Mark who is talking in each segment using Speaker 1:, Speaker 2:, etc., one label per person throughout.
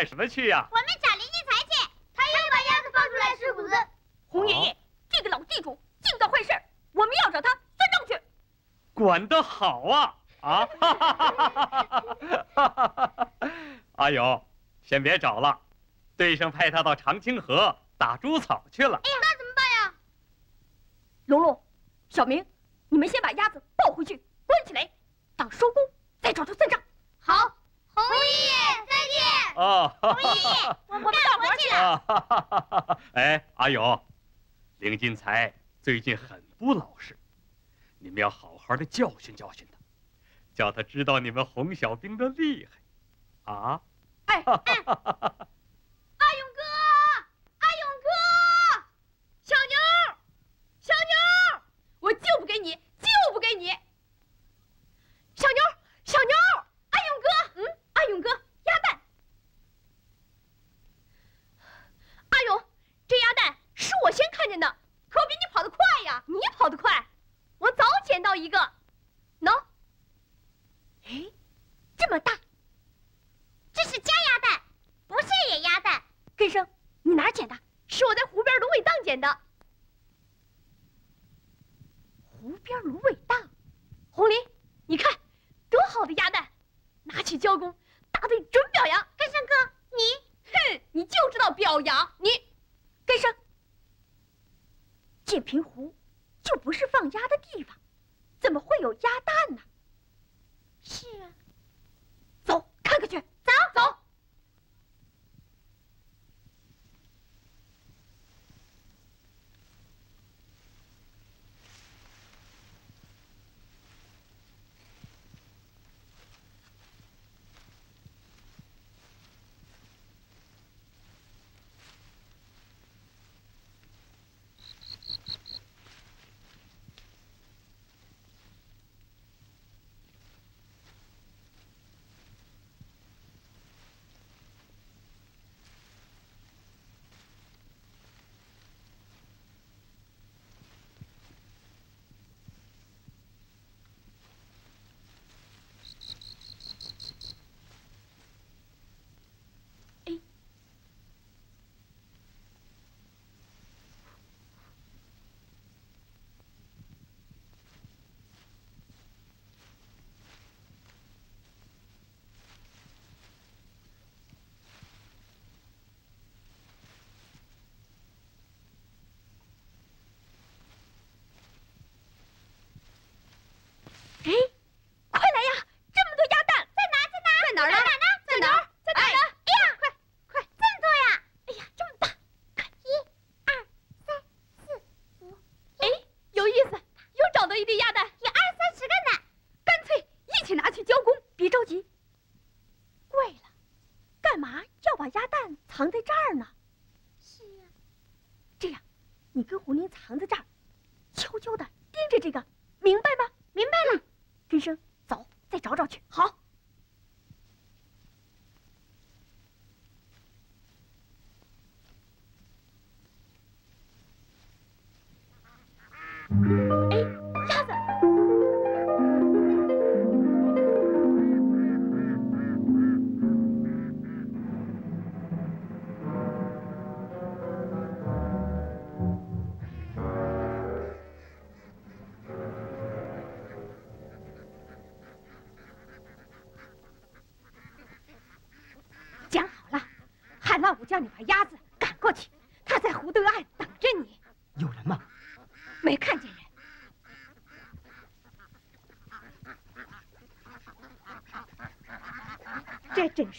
Speaker 1: 干什么去呀？
Speaker 2: 我们找林进财去，他又把鸭子放出来吃谷子。
Speaker 3: 洪爷爷，这个老地主净造坏事，我们要找他算账去。
Speaker 1: 管得好啊！啊，哈哈哈哈哈哈！阿勇，先别找了，队上派他到长青河打猪草去了。
Speaker 2: 哎呀，那怎么办呀？
Speaker 3: 龙龙、小明，你们先把鸭子抱回去，关起来，等收工再找他算账。
Speaker 2: 好，红爷爷再见。
Speaker 1: 哦，
Speaker 2: 红爷爷，我们干活去了。
Speaker 1: 啊哈哈哈哈！哎，阿勇，林金才最近很不老实，你们要好好的教训教训他，叫他知道你们红小兵的厉害，啊！
Speaker 3: 哎，
Speaker 2: 阿勇哥，阿勇哥，
Speaker 3: 小牛，小牛，我就不给你，就不给你。小牛，小牛，阿勇哥，嗯，阿勇哥，鸭蛋。阿勇，这鸭蛋是我先看见的，可比你跑得快呀！你跑得快，我早捡到一个。喏，哎，这么大。
Speaker 2: 这是家鸭蛋，不是野鸭蛋。
Speaker 3: 根生，你哪儿捡的？是我在湖边芦苇荡捡的。湖边芦苇荡，红林，你看，多好的鸭蛋，拿去交工，大队准表扬。
Speaker 2: 根生哥，你，
Speaker 3: 哼，你就知道表扬你。根生，这平湖又不是放鸭的地方，怎么会有鸭蛋呢？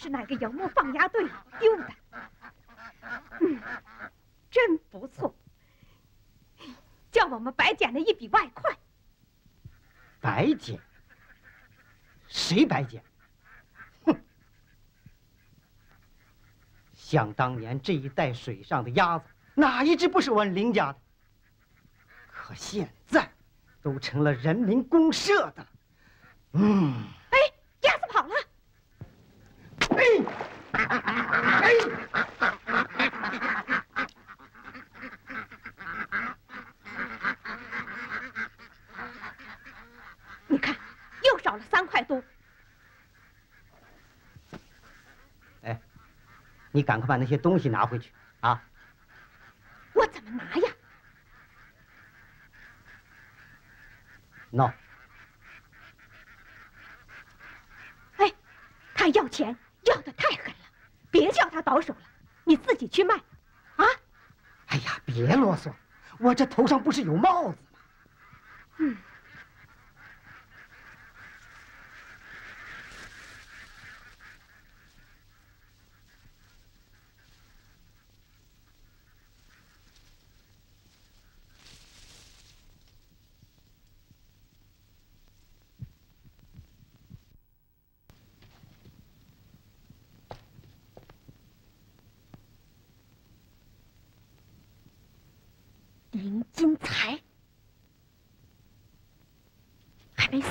Speaker 2: 是哪个
Speaker 3: 游牧放鸭队丢的？嗯，真不错，叫我们白捡了一笔外快。
Speaker 4: 白捡？谁白捡？哼！想当年这一带水上的鸭子，哪一只不是我们林家的？可现在，都成了人民公社的了。嗯。
Speaker 3: 你看，又少了
Speaker 4: 三块多。哎，你赶快把那些东西拿回去啊。
Speaker 3: 我怎么拿呀
Speaker 4: ？no。
Speaker 3: 哎，他要钱。你自己去卖，啊！
Speaker 4: 哎呀，别啰嗦，我这头上不是有帽子吗？
Speaker 3: 嗯。林金才还没死，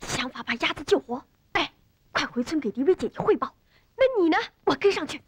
Speaker 3: 想法把鸭子救活。哎，快回村给李薇姐姐汇报。那你呢？我跟上去。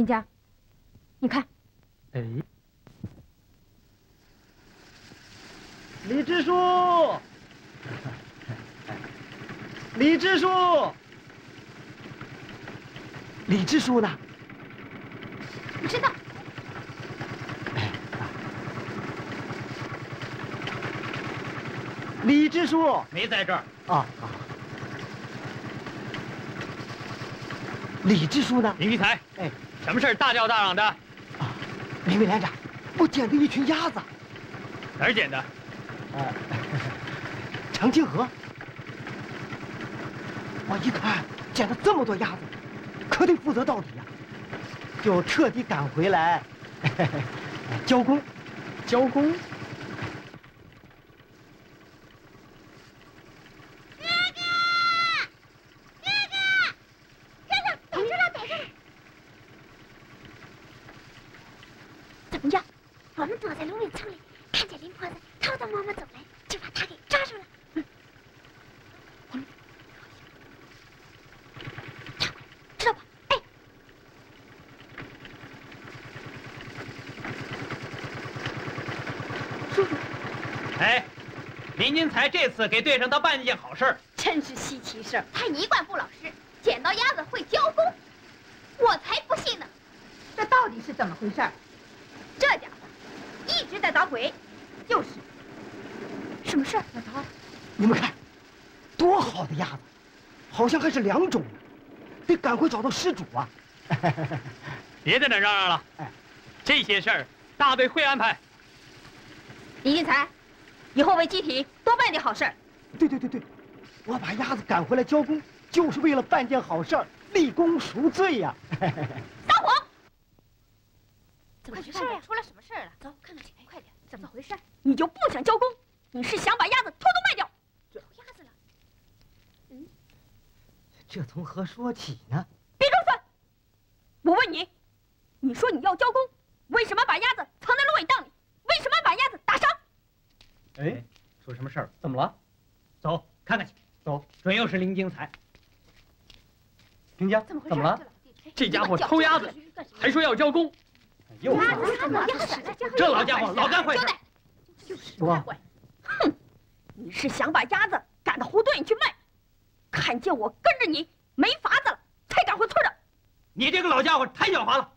Speaker 3: 平家，你看，
Speaker 4: 哎，李支书，李支书，李支书呢？
Speaker 3: 不知道。
Speaker 4: 李支书
Speaker 5: 没在这儿。
Speaker 4: 啊啊！李支书呢？
Speaker 5: 林金才，
Speaker 4: 哎，
Speaker 5: 什么事儿大叫大嚷的？
Speaker 4: 啊，李卫连长，我捡的一群鸭子，
Speaker 5: 哪儿捡的？
Speaker 4: 呃，长清河。我一看捡了这么多鸭子，可得负责到底呀、就彻底赶回来 交工。交工？
Speaker 2: 逮住了，逮住了！
Speaker 3: 怎么样？
Speaker 2: 我们躲在芦苇丛里，看见林婆子偷偷摸摸走来，就把她给抓住了。
Speaker 3: 知道吧？哎，叔叔，
Speaker 6: 哎，林金才这次给队上倒办一件好事儿。
Speaker 3: 真是稀奇事儿。
Speaker 2: 他一贯不老实，捡到鸭子会交工，我才不信呢！
Speaker 3: 这到底是怎么回事？这家伙一直在捣鬼，就是。什么事儿，老头？
Speaker 4: 你们看，多好的鸭子，好像还是两种呢，得赶快找到失主啊！
Speaker 6: 别在那嚷嚷了，
Speaker 4: 哎，
Speaker 6: 这些事儿大队会安排。
Speaker 3: 李金才，以后为集体多办点好事儿。
Speaker 4: 对对对对，我把鸭子赶回来交工，就是为了办件好事儿，立功赎罪呀、
Speaker 3: 撒谎！怎
Speaker 2: 快去看看出了什么事儿了？走，看看去，快点！
Speaker 3: 怎么回事？你就不想交工？你是想把鸭子偷偷卖掉？
Speaker 2: 偷鸭子了？
Speaker 4: 嗯这从何说起呢？
Speaker 3: 别装蒜！我问你，你说你要交工，为什么把鸭子藏在芦苇荡里？为什么把
Speaker 6: 怎么了？走，看看去。走，准又是林金才。
Speaker 4: 林家
Speaker 7: 怎么？
Speaker 6: 怎么了？
Speaker 1: 这家伙偷鸭子，还说要交工。
Speaker 6: 又这老家伙老干坏事
Speaker 7: 就是
Speaker 4: 我
Speaker 7: 坏。哼，你是想把鸭子赶到胡同里去卖？看见我跟着你没法子了，才敢回村的。
Speaker 6: 你这个老家伙太狡猾了，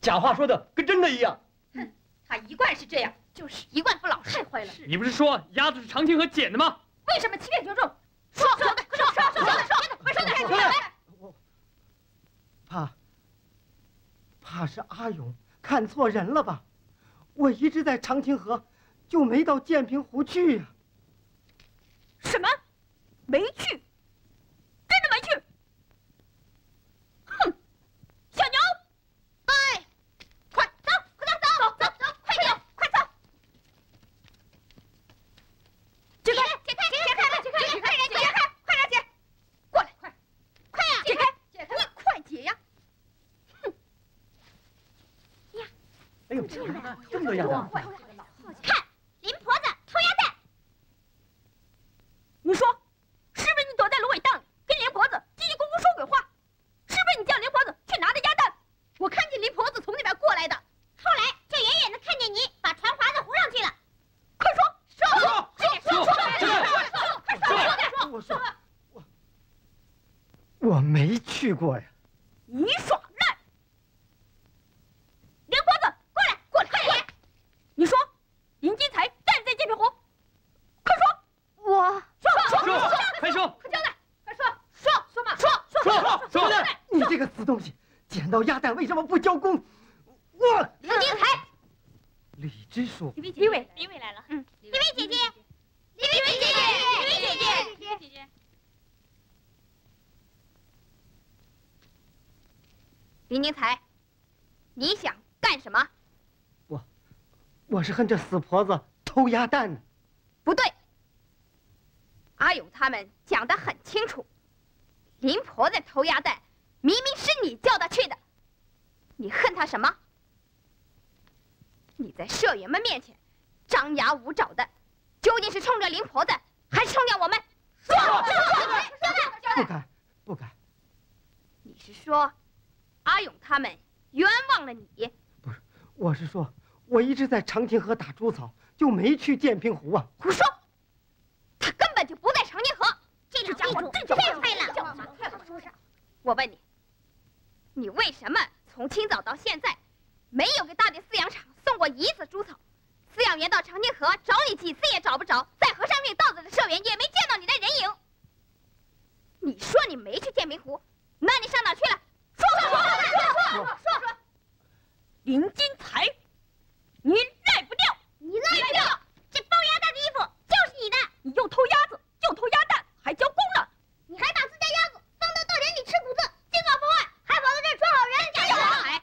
Speaker 6: 假话说的跟真的一样。
Speaker 7: 哼他一贯是这样，就是一贯不老实。太坏了！
Speaker 1: 你不是说鸭子是长青河捡的吗？
Speaker 7: 为什么欺骗群众？说说的，快说说说说说，快说点，快点！
Speaker 4: 怕，怕是阿勇看错人了吧？我一直在长青河，就没到建平湖去呀、
Speaker 7: 什么？没去？真的没去？哼！小牛，哎，快走，快走，走走走，快点，快走！解开，解开，解开了，解开，解开，解开，快点解！过来，快，快呀！解开，解开，你快解呀！
Speaker 4: 哎呦，这么多鸭蛋！
Speaker 2: 看，林婆子偷鸭蛋，
Speaker 7: 你说，是不是你躲在芦苇荡里跟林婆子叽叽咕咕说鬼话？是不是你叫林婆子去拿的鸭蛋？我看见林婆子从那边过来的。
Speaker 2: 后来就远远的看见你把船划子糊上去了。
Speaker 7: 快说，说，
Speaker 6: 说
Speaker 7: 快点说，
Speaker 6: 说
Speaker 7: 快点说，快说，快点说，
Speaker 4: 我说，我我没去过呀。
Speaker 7: 你耍赖！林婆子，过来，过来，快点！你说，林金才在不在建平湖？快说！我说说
Speaker 1: 说
Speaker 7: 说，
Speaker 1: 快说，
Speaker 7: 快交代，快说说说嘛，说说
Speaker 1: 说说
Speaker 7: 交代！
Speaker 4: 你这个死东西，捡到鸭蛋为什么不交工？我
Speaker 7: 林金才，
Speaker 4: 李支书，
Speaker 7: 李伟，
Speaker 2: 李伟来了，
Speaker 7: 嗯，
Speaker 2: 李伟姐姐，李伟姐姐，李伟姐姐，姐姐，
Speaker 7: 林金才，你想干什么？
Speaker 4: 我我是恨这死婆子偷鸭蛋呢。
Speaker 7: 不对，阿勇他们讲得很清楚，林婆子偷鸭蛋，明明是你叫她去的，你恨她什么？你在社员们面前张牙舞爪的，究竟是冲着林婆子，还是冲着我们？说，
Speaker 4: 不敢，不敢，
Speaker 7: 你是说，阿勇他们冤枉了你？
Speaker 4: 不是我是说，我一直在长青河打猪草，就没去建平湖啊。
Speaker 7: 胡说！他根本就不在长亭河。
Speaker 2: 这
Speaker 7: 个家伙
Speaker 2: 老地主
Speaker 7: 真狡
Speaker 2: 太
Speaker 7: 猾
Speaker 2: 坏了。
Speaker 7: 我问你，你为什么从清早到现在，没有给大地饲养场送过一次猪草？饲养员到长亭河找你几次也找不着，在河上运稻子的社员也没见到你的人影。你说你没去建平湖，那你上哪去了？说说说说说说说！林金财，你赖不掉，
Speaker 2: 你赖不掉，这包鸭蛋的衣服就是你的，
Speaker 7: 你又偷鸭子，又偷鸭蛋，还交公了。
Speaker 2: 你还把自家鸭子放到稻田里吃谷子，净搞破坏，还跑到这儿说好人，
Speaker 7: 小海，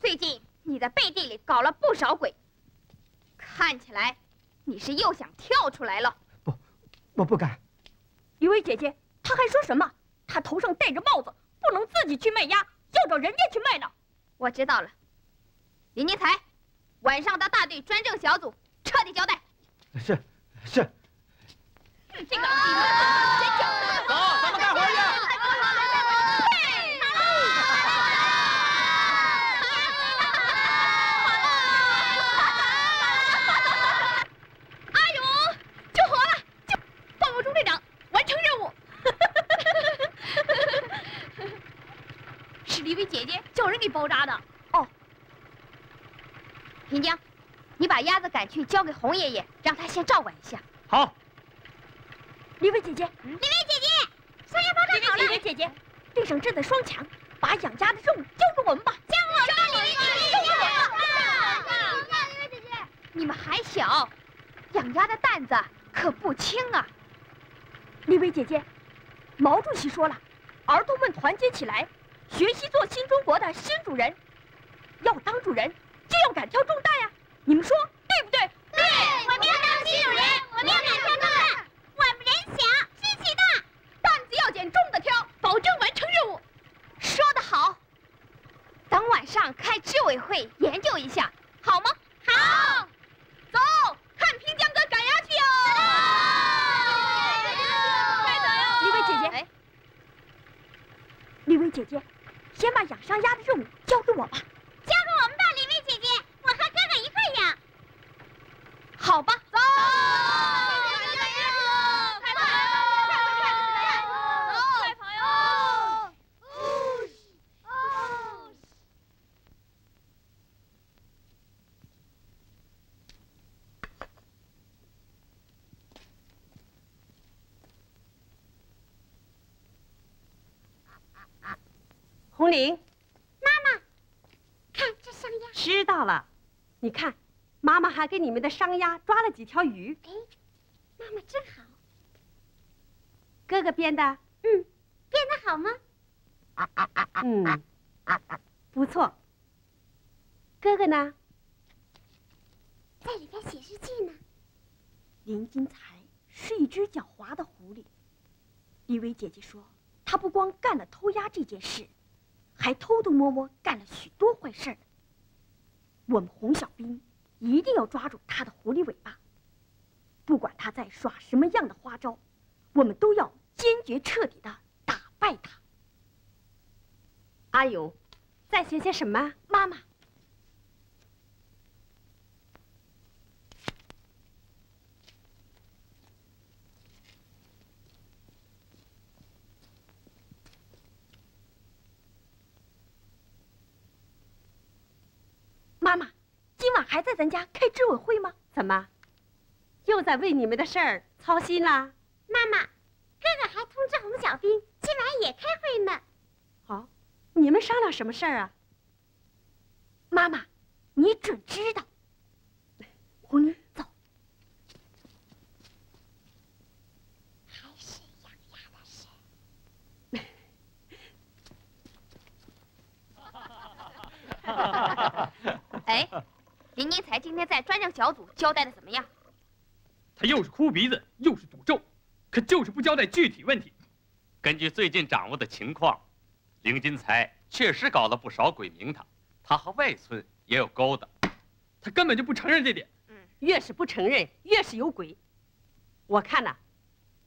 Speaker 7: 最近你在背地里搞了不少鬼，看起来你是又想跳出来了。
Speaker 4: 不我不敢。
Speaker 7: 李薇姐姐，她还说什么？她头上戴着帽子，不能自己去卖鸭，要找人家去卖呢。我知道了，林金才，晚上到大队专政小组彻底交代。
Speaker 4: 是是，
Speaker 7: 这个老地主真狡猾。
Speaker 6: 走，咱们干活去。
Speaker 7: 阿勇，救活了！救，报告中队长，完成任务。是李薇姐姐叫人给包扎的。哦，平江，你把鸭子赶去交给洪爷爷，让他先照管一下。
Speaker 1: 好，
Speaker 7: 李薇姐姐，
Speaker 2: 李薇姐姐，双鸭包扎好了
Speaker 7: 李薇，姐姐，对上镇的双强，把养鸭的任务交给我们吧。
Speaker 2: 交我，交李薇姐姐，交我，交李薇姐姐。
Speaker 7: 你们还小，养鸭的担子可不轻啊。李薇姐姐，毛主席说了，儿童们团结起来，学习做新中国的新主人，要当主人就要敢挑重担呀！你们说对不对？
Speaker 2: 对，我们要当新主人，我们要敢挑重担。我们人小，力气大，
Speaker 7: 担子要捡重的挑，保证完成任务。说得好，等晚上开支委会研究一下，好吗？好，走，看平江哥赶鸭去哟！快走哟，李薇姐姐。李薇姐姐。先把养伤鸭的任务交给我吧。
Speaker 2: 交给我们吧，李薇姐姐，我和哥哥一块养。
Speaker 7: 好吧，走。
Speaker 2: 快跑哟！
Speaker 7: 快跑哟！
Speaker 8: 红玲，
Speaker 2: 妈妈，看这伤鸭。
Speaker 8: 知道了。你看，妈妈还给你们的伤鸭抓了几条鱼。
Speaker 2: 哎，妈妈真好。
Speaker 8: 哥哥编的，
Speaker 2: 嗯，编的好吗？
Speaker 8: 嗯，不错。哥哥呢？
Speaker 2: 在里边写日记呢。
Speaker 7: 林金才是一只狡猾的狐狸。李薇姐姐说，他不光干了偷鸭这件事，还偷偷摸摸干了许多坏事呢。我们红小兵一定要抓住他的狐狸尾巴，不管他在耍什么样的花招，我们都要坚决彻底的打败他。
Speaker 8: 阿友，在写些什么？
Speaker 7: 妈妈，妈妈，今晚还在咱家开支委会吗？
Speaker 8: 怎么，又在为你们的事儿操心啦？
Speaker 2: 妈妈，哥哥还通知洪小兵今晚也开会呢。
Speaker 8: 好，你们商量什么事儿啊？
Speaker 7: 妈妈，你准知道。红妮，走。
Speaker 2: 还是养鸭的事。
Speaker 7: 哎，林金才今天在专政小组交代的怎么样？
Speaker 1: 他又是哭鼻子，又是赌咒，可就是不交代具体问题。根据最近掌握的情况，林金才确实搞了不少鬼名堂，他和外村也有勾搭，他根本就不承认这点。
Speaker 8: 嗯越是不承认，越是有鬼。我看呐、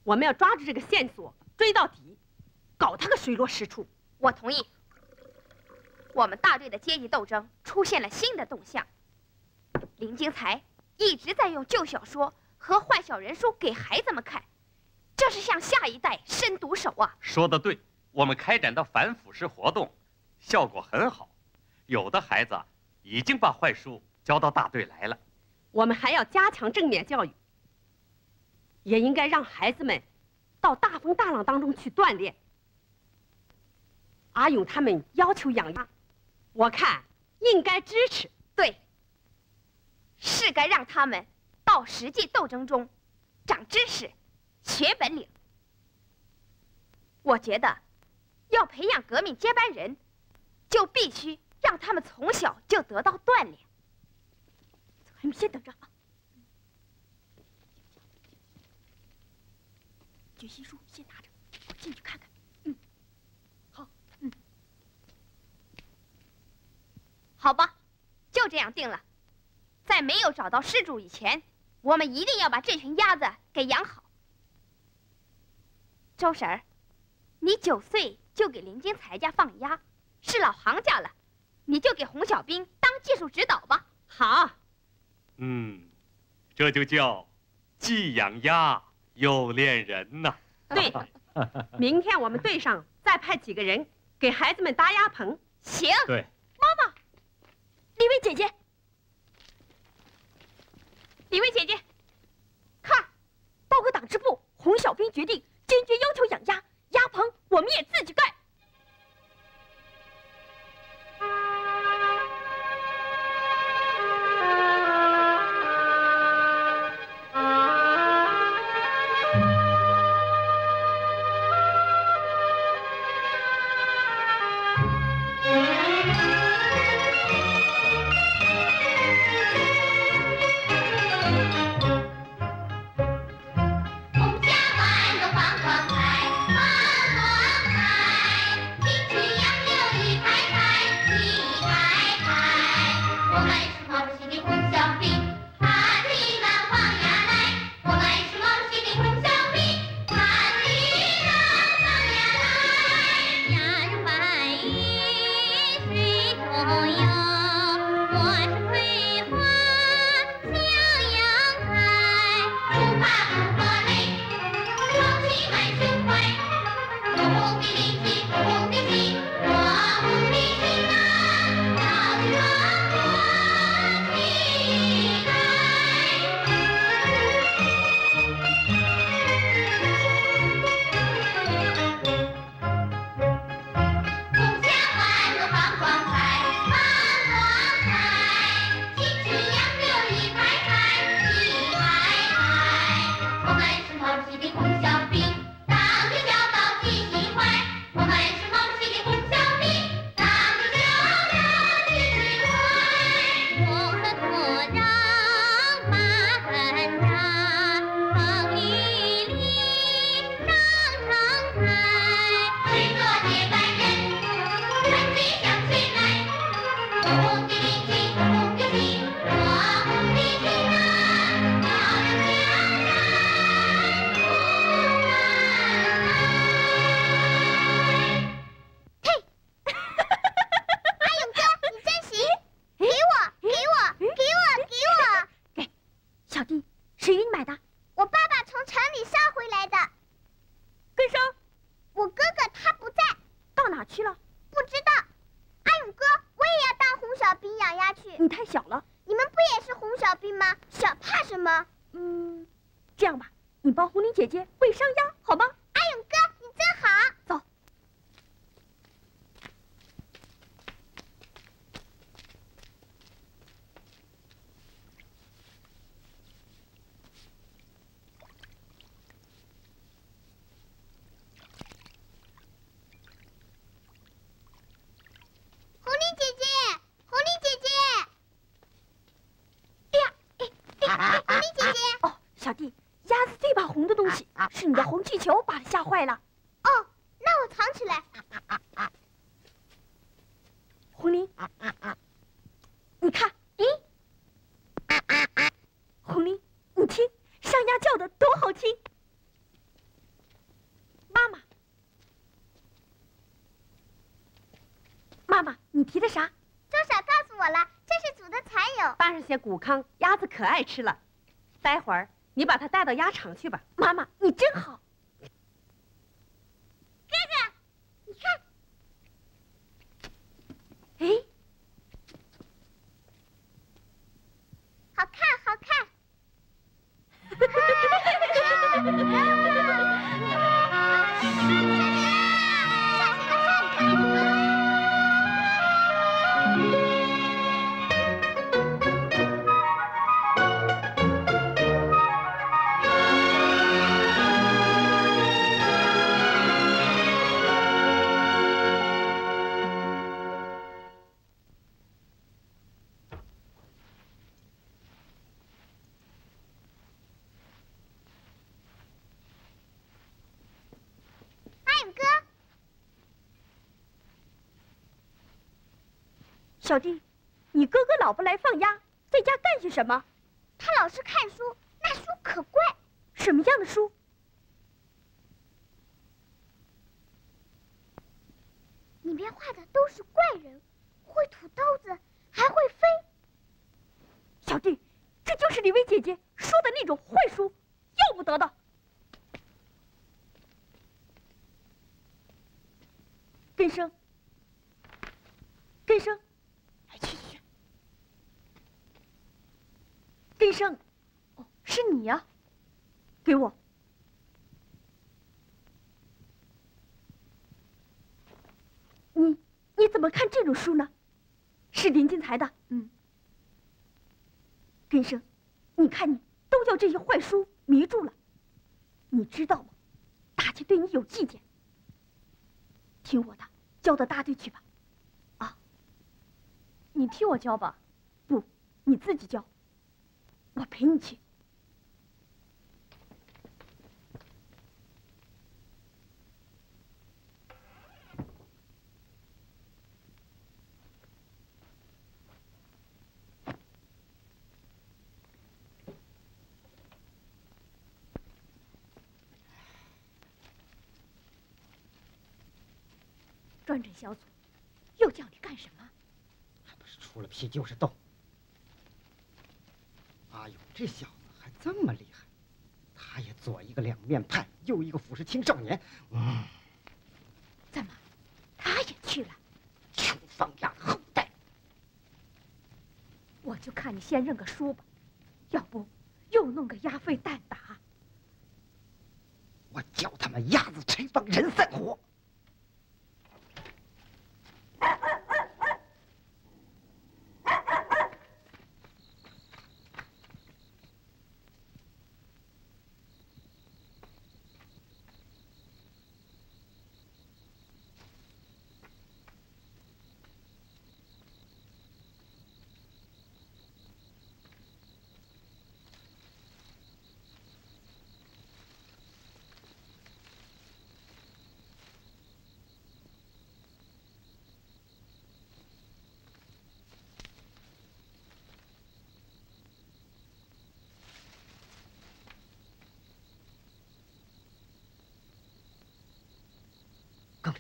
Speaker 8: 我们要抓住这个线索，追到底，搞他个水落石出。
Speaker 7: 我同意。我们大队的阶级斗争出现了新的动向。林金才一直在用旧小说和坏小人书给孩子们看，这是向下一代伸毒手啊！
Speaker 1: 说的对，我们开展的反腐蚀活动效果很好，有的孩子已经把坏书交到大队来了。
Speaker 8: 我们还要加强正面教育，也应该让孩子们到大风大浪当中去锻炼。阿勇他们要求养鸭，我看应该支持。
Speaker 7: 是该让他们到实际斗争中长知识、学本领。我觉得，要培养革命接班人，就必须让他们从小就得到锻炼。你们先等着啊。决心书先拿着，我进去看看。嗯，好，嗯，好吧，就这样定了。在没有找到失主以前，我们一定要把这群鸭子给养好。周婶儿，你九岁就给林金才家放鸭，是老行家了，你就给洪小兵当技术指导吧。
Speaker 8: 好，
Speaker 1: 嗯，这就叫既养鸭又练人呐。
Speaker 8: 对，明天我们队上再派几个人给孩子们搭鸭棚。
Speaker 7: 行，
Speaker 1: 对，
Speaker 7: 李薇姐姐，李薇姐姐，看，报告党支部，洪小兵决定坚决要求养鸭，鸭棚我们也自己盖。
Speaker 8: 可爱吃了。待会儿你把它带到鸭场去吧。
Speaker 3: 妈妈，你真好。什么？
Speaker 2: 他老是看书，那书可怪。
Speaker 3: 什么样的书？
Speaker 2: 里面画的都是怪人，会吐刀子，还会飞。
Speaker 3: 小弟，这就是李薇姐姐说的那种坏书，要不得的。根生，根生，哎去去去，根生，哦，是你呀、给我。你你怎么看这种书呢？是林金才的，嗯。根生，你看你都叫这些坏书迷住了，你知道吗？大家对你有意见。听我的，交到大队去吧。啊，你替我交吧？不，你自己交。我陪你去。专诊小组又叫你干什么？
Speaker 4: 还不是出了皮就是痘。阿勇这小子还这么厉害，他也左一个两面派，右一个腐蚀青少年。嗯，
Speaker 3: 怎么，他也去了？
Speaker 4: 穷放鸭的后代！
Speaker 3: 我就看你先认个输吧，要不又弄个鸭飞蛋打。
Speaker 4: 我叫他们鸭子拆放，人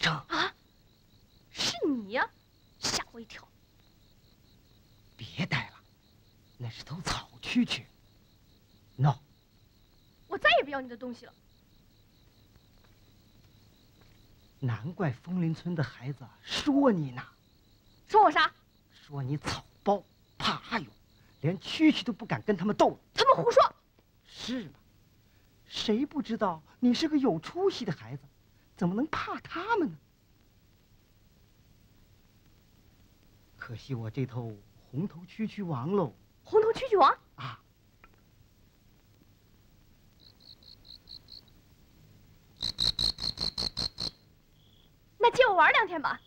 Speaker 3: 啊！是你呀，吓我一跳。
Speaker 4: 别带了，那是头草蛐蛐。No，
Speaker 3: 我再也不要你的东西了。
Speaker 4: 难怪枫林村的孩子说你呢，
Speaker 3: 说我啥？
Speaker 4: 说你草包，怕阿勇，连蛐蛐都不敢跟他们斗。
Speaker 3: 他们胡说。
Speaker 4: 是吗？谁不知道你是个有出息的孩子？怎么能怕他们呢？可惜我这头红头蛐蛐王喽。
Speaker 3: 红头蛐蛐王。
Speaker 4: 啊。
Speaker 3: 那借我玩两天吧。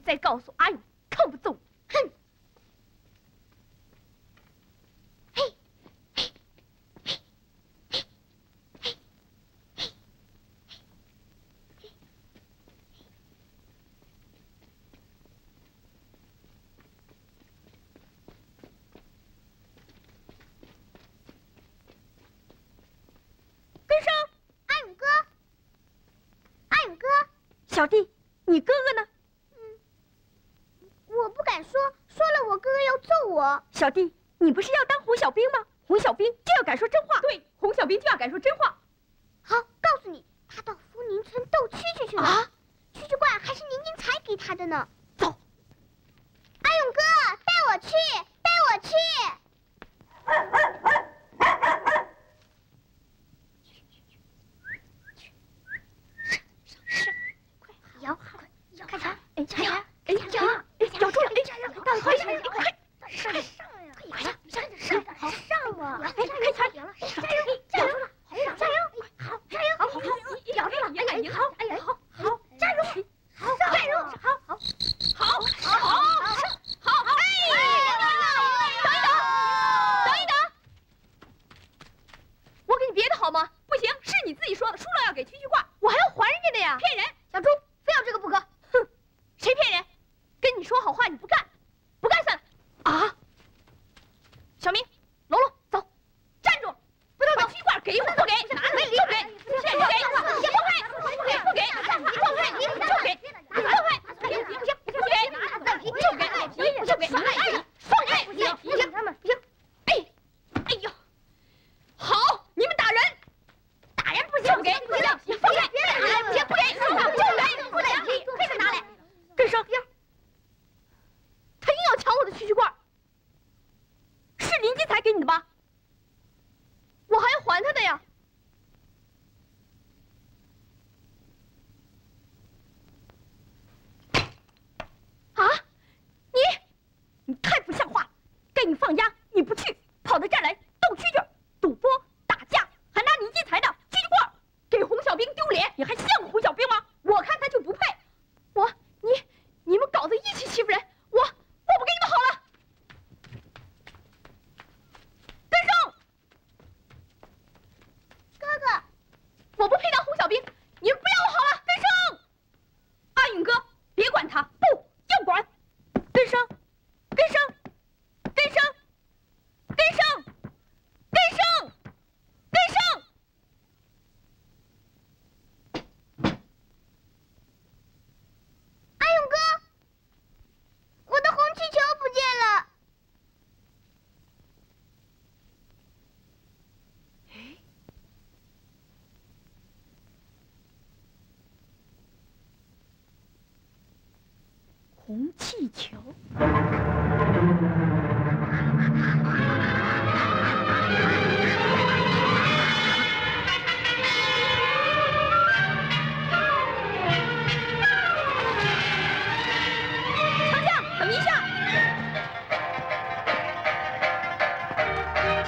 Speaker 3: 再告诉阿勇，看不
Speaker 2: 走。
Speaker 3: 小弟你
Speaker 2: 不
Speaker 3: 是要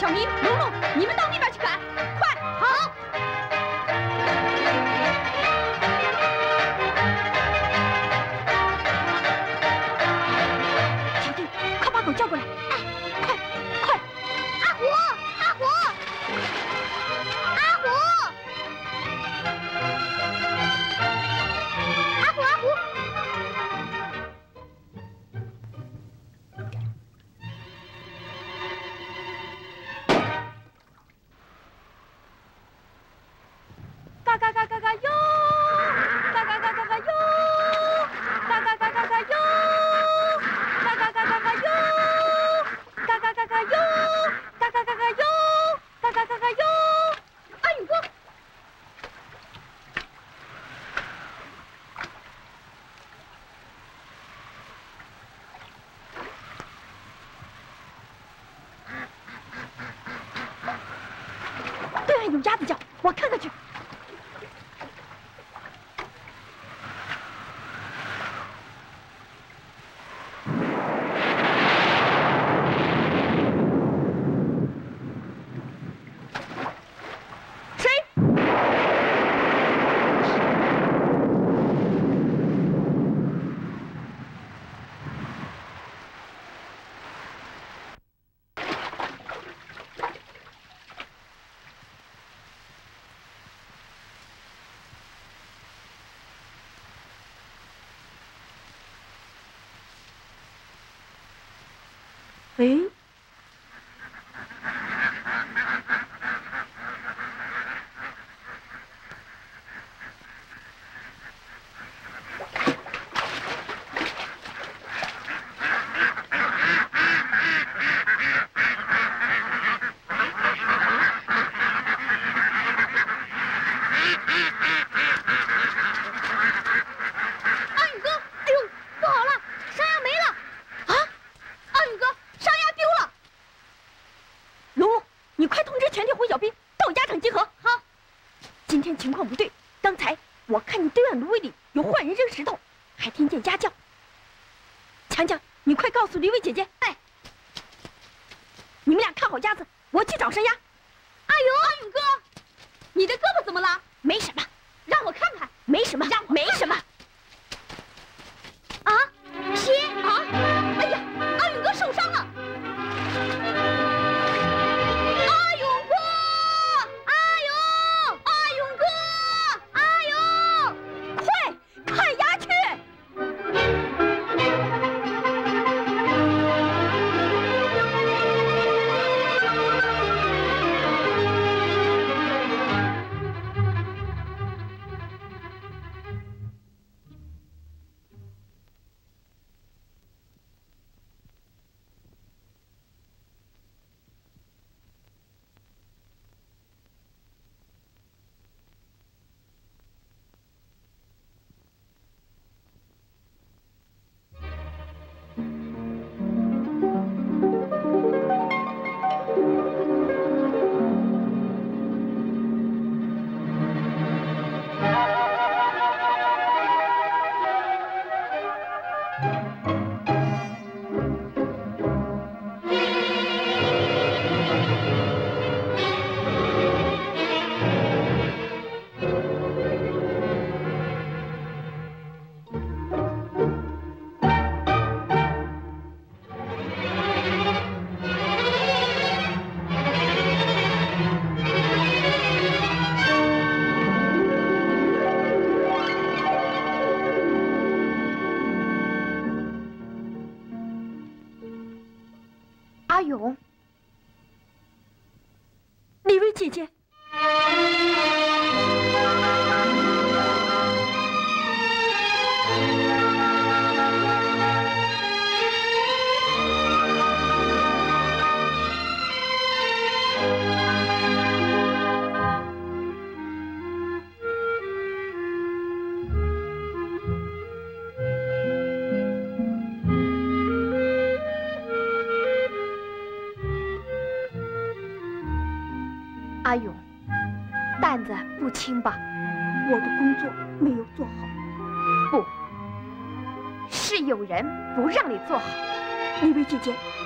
Speaker 3: 小明龙龙你们到那边去
Speaker 7: 看。please? 情况不
Speaker 3: 对。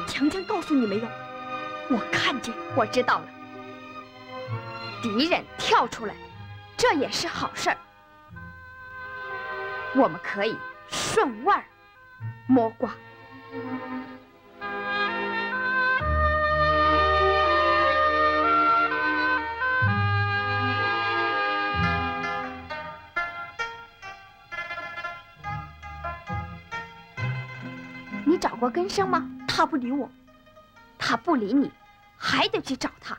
Speaker 3: 强强告诉你没有？我看见，
Speaker 7: 我知道了。敌人跳出来，这也是好事儿。我们可以顺腕儿摸瓜。你找过根生吗？
Speaker 3: 他不理我，
Speaker 7: 他不理你，还得去找他。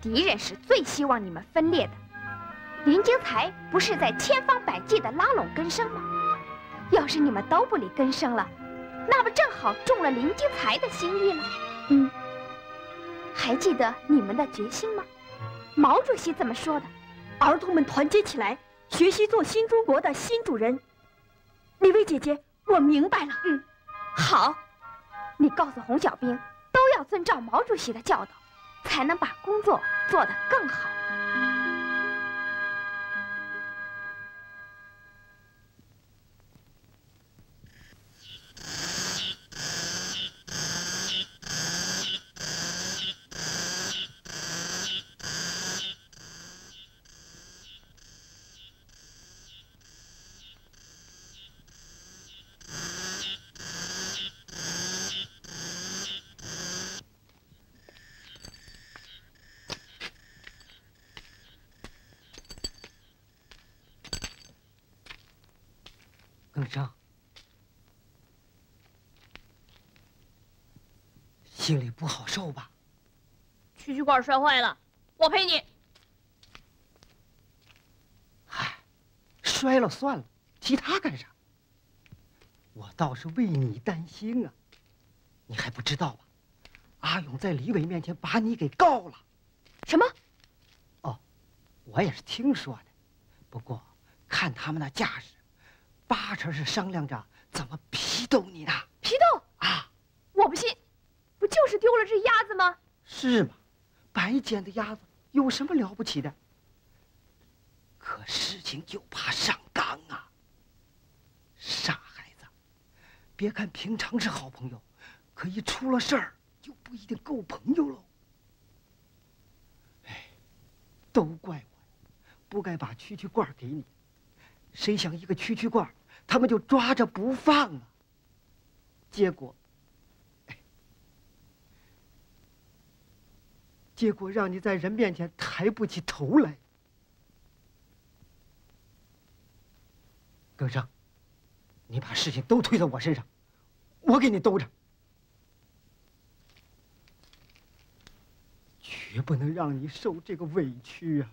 Speaker 7: 敌人是最希望你们分裂的。林精才不是在千方百计的拉拢根生吗？要是你们都不理根生了，那不正好中了林精才的心意了？
Speaker 3: 嗯，
Speaker 7: 还记得你们的决心吗？毛主席怎么说的？
Speaker 3: 儿童们团结起来，学习做新中国的新主人。李薇姐姐，我明白了。
Speaker 7: 嗯。好，你告诉红小兵，都要遵照毛主席的教导，才能把工作做得更好。
Speaker 4: 更生，心里不好受吧？
Speaker 7: 蛐蛐罐摔坏了，我赔你。
Speaker 4: 唉，摔了算了，提他干啥？我倒是为你担心啊！你还不知道吧？阿勇在李伟面前把你给告了。
Speaker 7: 什么？
Speaker 4: 哦，我也是听说的，不过看他们那架势，八成是商量着怎么批斗你呢。
Speaker 7: 批斗
Speaker 4: 啊？
Speaker 7: 我不信，不就是丢了只鸭子吗？
Speaker 4: 是吗？白捡的鸭子有什么了不起的？可事情就怕上纲啊！傻孩子，别看平常是好朋友，可一出了事儿就不一定够朋友喽。哎，都怪我，不该把蛐蛐罐给你。谁想一个蛐蛐罐，他们就抓着不放啊！结果，结果让你在人面前抬不起头来。耿生，你把事情都推到我身上，我给你兜着，绝不能让你受这个委屈啊！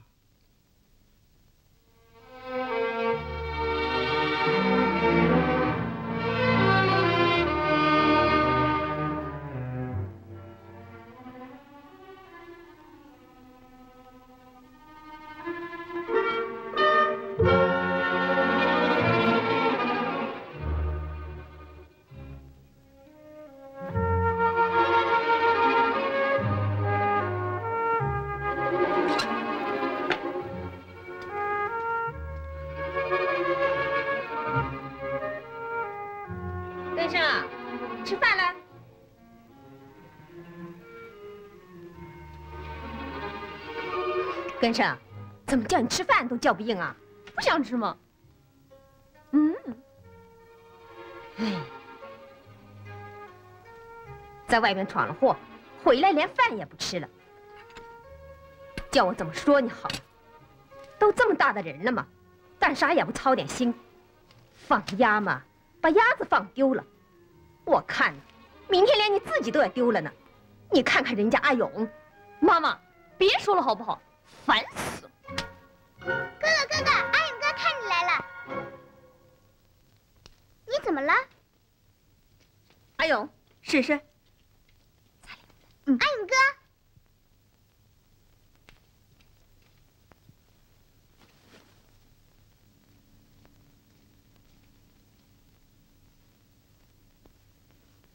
Speaker 7: 先生，怎么叫你吃饭都叫不应啊？不想吃吗？嗯。哎，在外面闯了祸，回来连饭也不吃了，叫我怎么说你好？都这么大的人了嘛，干啥也不操点心？放鸭嘛，把鸭子放丢了，我看明天连你自己都要丢了呢。你看看人家阿勇，妈妈，别说了好不好？烦死了！
Speaker 2: 哥哥，哥哥，阿勇哥看你来了。你怎么了？
Speaker 7: 阿勇，
Speaker 3: 婶婶，嗯
Speaker 2: 阿勇哥，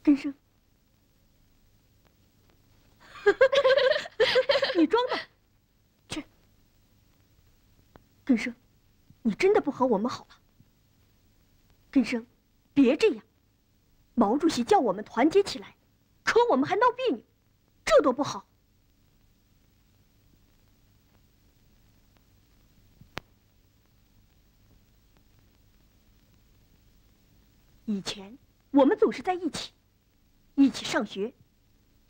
Speaker 3: 根生，你装的，去。根生，你真的不和我们好了。根生，别这样。毛主席叫我们团结起来，可我们还闹别扭，这多不好。以前我们总是在一起，一起上学，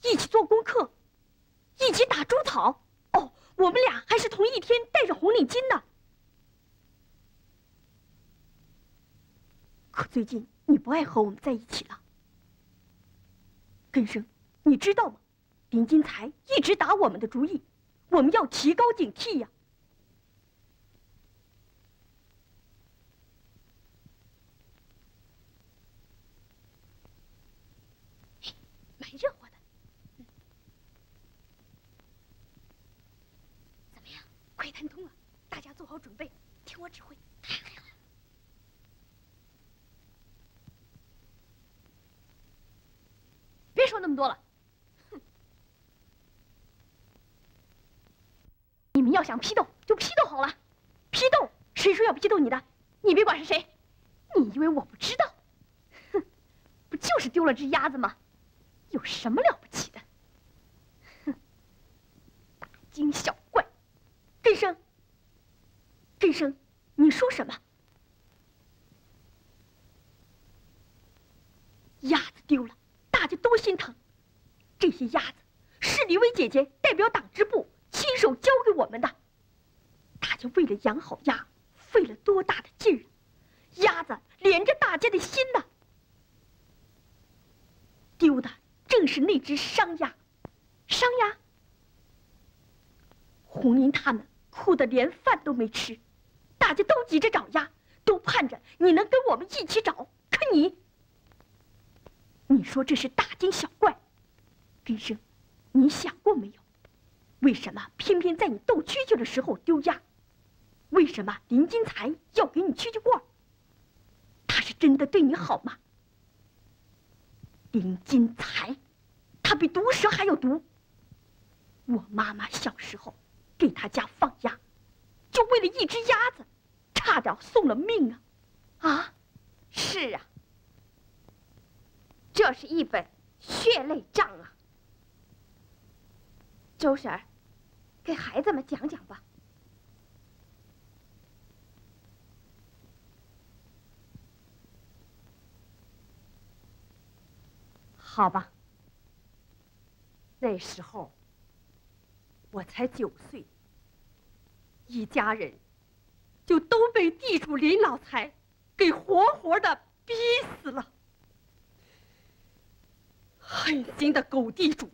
Speaker 3: 一起做功课，一起打猪草。哦，我们俩还是同一天戴着红领巾呢。可最近你不爱和我们在一起了，根生，你知道吗？林金才一直打我们的主意，我们要提高警惕呀。
Speaker 7: 蛮热乎的。
Speaker 2: 怎么样？
Speaker 7: 快谈通了，大家做好准备，听我指挥。别说那多了，哼！你们要想批斗，就批斗好了。
Speaker 3: 批斗？谁说要批斗你的？
Speaker 7: 你别管是谁，你以为我不知道？哼，不就是丢了只鸭子吗？有什么了不起的？哼，大惊小怪。
Speaker 3: 根生，根生，你说什么？鸭子丢了，大家都心疼。这些鸭子是李薇姐姐代表党支部亲手交给我们的，大家为了养好鸭，费了多大的劲儿！鸭子连着大家的心呢。丢的正是那只伤鸭，伤鸭。红英他们哭得连饭都没吃，大家都急着找鸭，都盼着你能跟我们一起找。可你，你说这是大惊小怪，冰生，你想过没有？为什么偏偏在你斗蛐蛐的时候丢鸭？为什么林金才要给你蛐蛐罐？他是真的对你好吗？林金才，他比毒蛇还有毒。我妈妈小时候给他家放鸭，就为了一只鸭子，差点送了命啊！
Speaker 7: 啊，是啊，这是一本血泪账啊。周婶儿，给孩子们讲讲吧。
Speaker 8: 好吧，那时候我才九岁，一家人就都被地主林老财给活活的逼死了。狠心的狗地主，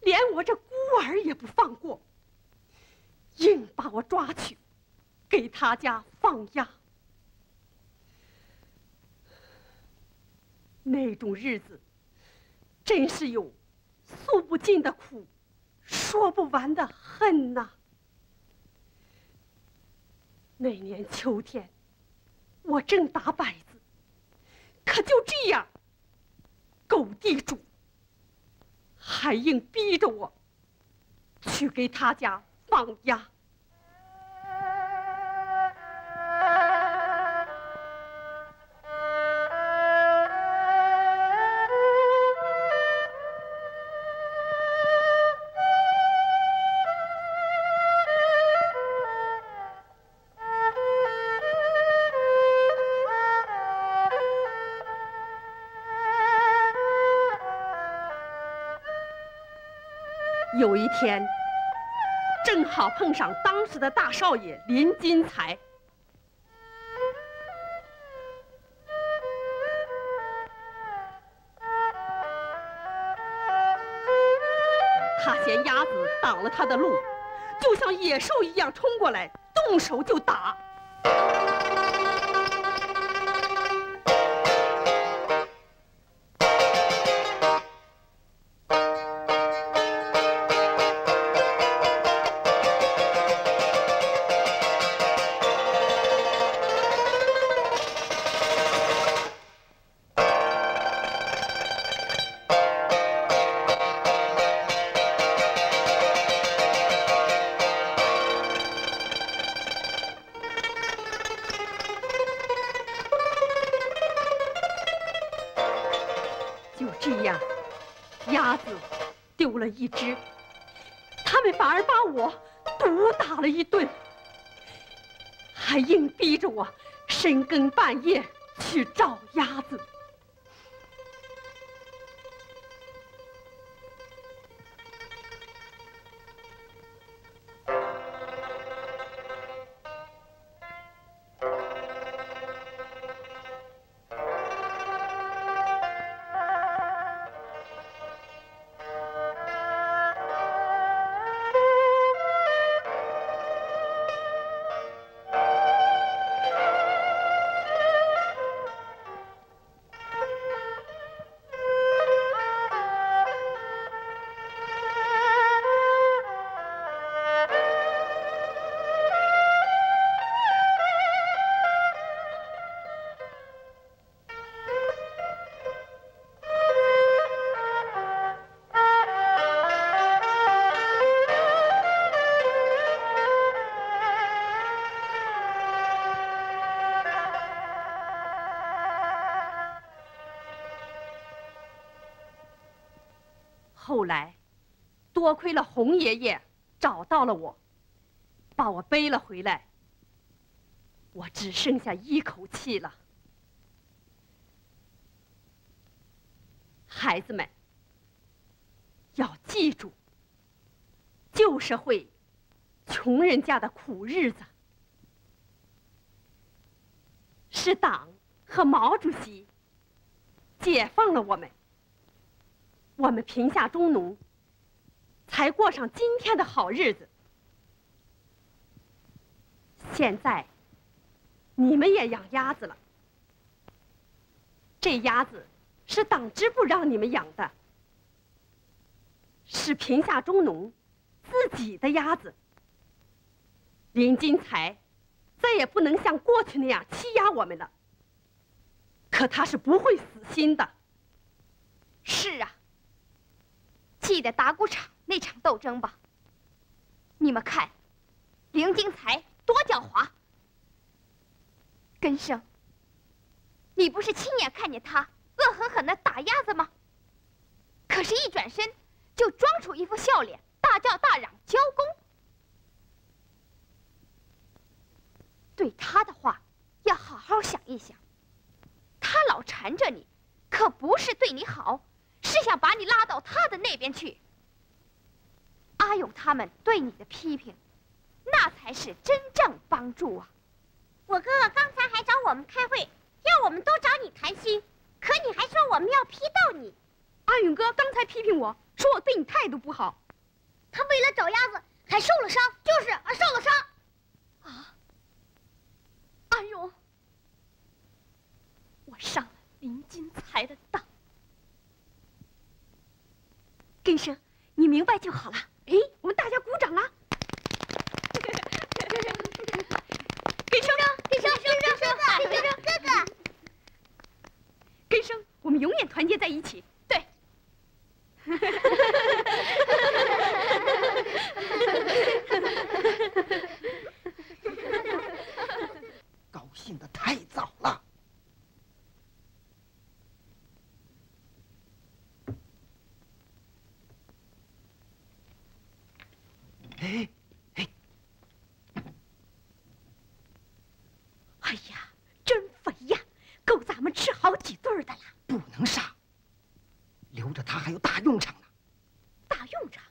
Speaker 8: 连我这孤儿也不放过，硬把我抓去，给他家放鸭。那种日子。真是有诉不尽的苦，说不完的恨呐！那年秋天，我正打摆子，可就这样，狗地主还硬逼着我去给他家放鸭。一天，正好碰上当时的大少爷林金才。他嫌鸭子挡了他的路，就像野兽一样冲过来，动手就打。多亏了洪爷爷找到了我，把我背了回来。我只剩下一口气了。孩子们，要记住，旧社会，穷人家的苦日子，是党和毛主席解放了我们，我们贫下中农才过上今天的好日子。现在你们也养鸭子了，这鸭子是党支部让你们养的，是贫下中农自己的鸭子。林金才再也不能像过去那样欺压我们了。可他是不会死心的。
Speaker 7: 是啊，记得打谷场那场斗争吧？你们看，林金才多狡猾。根生，你不是亲眼看见他恶狠狠地打鸭子吗？可是，一转身就装出一副笑脸，大叫大嚷交功。对他的话，要好好想一想。他老缠着你，可不是对你好，是想把你拉到他的那边去。阿勇他们对你的批评，那才是真正帮助啊！
Speaker 2: 我哥哥刚才还找我们开会，要我们都找你谈心，可你还说我们要批斗你。
Speaker 3: 阿勇哥刚才批评我说我对你态度不好，
Speaker 2: 他为了找鸭子还受了伤，就是啊，受了伤。
Speaker 7: 啊！阿勇，我上了林金才的当。
Speaker 3: 根生，你明白就好了。哎，我们大家鼓掌啊！根生，
Speaker 2: 根生，根生，哥哥，根生，哥哥，
Speaker 3: 根生，我们永远团结在一起。
Speaker 7: 对。
Speaker 4: 高兴的太早了。哎哎，
Speaker 3: 哎呀，真肥呀，够咱们吃好几顿的了。
Speaker 4: 不能杀，留着它还有大用场呢。
Speaker 3: 大用场？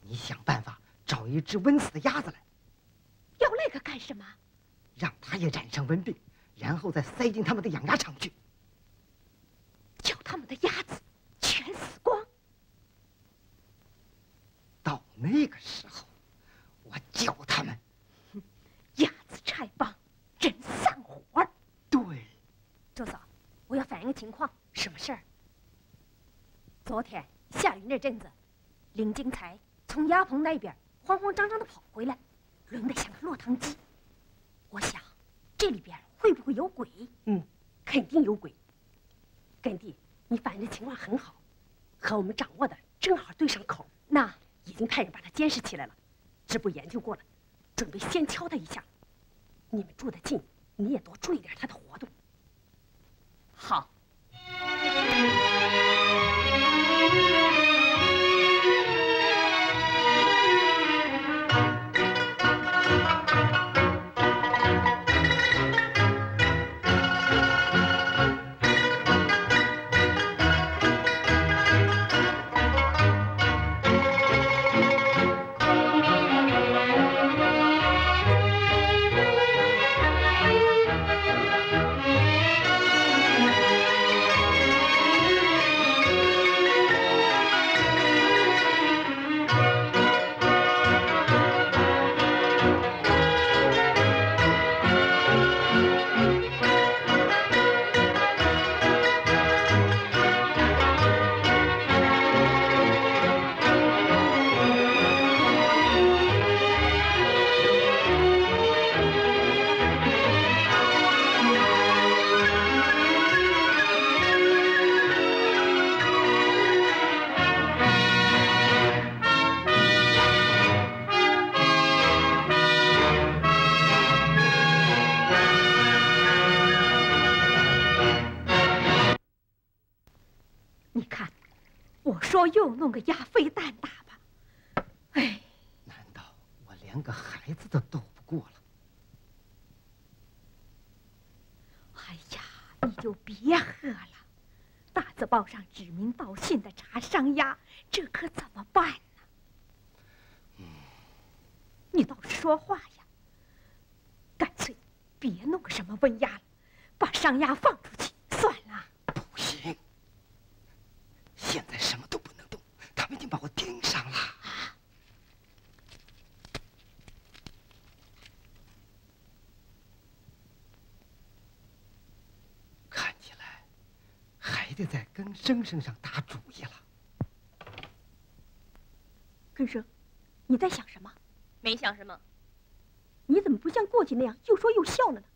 Speaker 4: 你想办法找一只瘟死的鸭子来。
Speaker 3: 要那个干什么？
Speaker 4: 让他也染上瘟病，然后再塞进他们的养鸭场去，
Speaker 3: 叫他们的鸭子全死光。
Speaker 4: 到那个时候，我叫他们。
Speaker 3: 鸭子拆帮，人散伙儿。
Speaker 4: 对，
Speaker 7: 周嫂，我要反映个情况。
Speaker 3: 什么事儿？
Speaker 7: 昨天下雨那阵子，林金才从鸭棚那边 Okay. 我
Speaker 3: 说又弄个鸭飞蛋打吧，哎，
Speaker 4: 难道我连个孩子都斗不过了？
Speaker 3: 哎呀，你就别喝了，大字报上指名道姓的查商鸭，这可怎么办呢？你倒是说话呀！干脆别弄个什么温鸭了，把商鸭放出去算了。
Speaker 4: 不行，现在什么都不能动，他们已经把我盯上了。看起来还得在根生身上打主意了。
Speaker 3: 根生，你在想什么？
Speaker 7: 没想什么。
Speaker 3: 你怎么不像过去那样又说又笑了呢？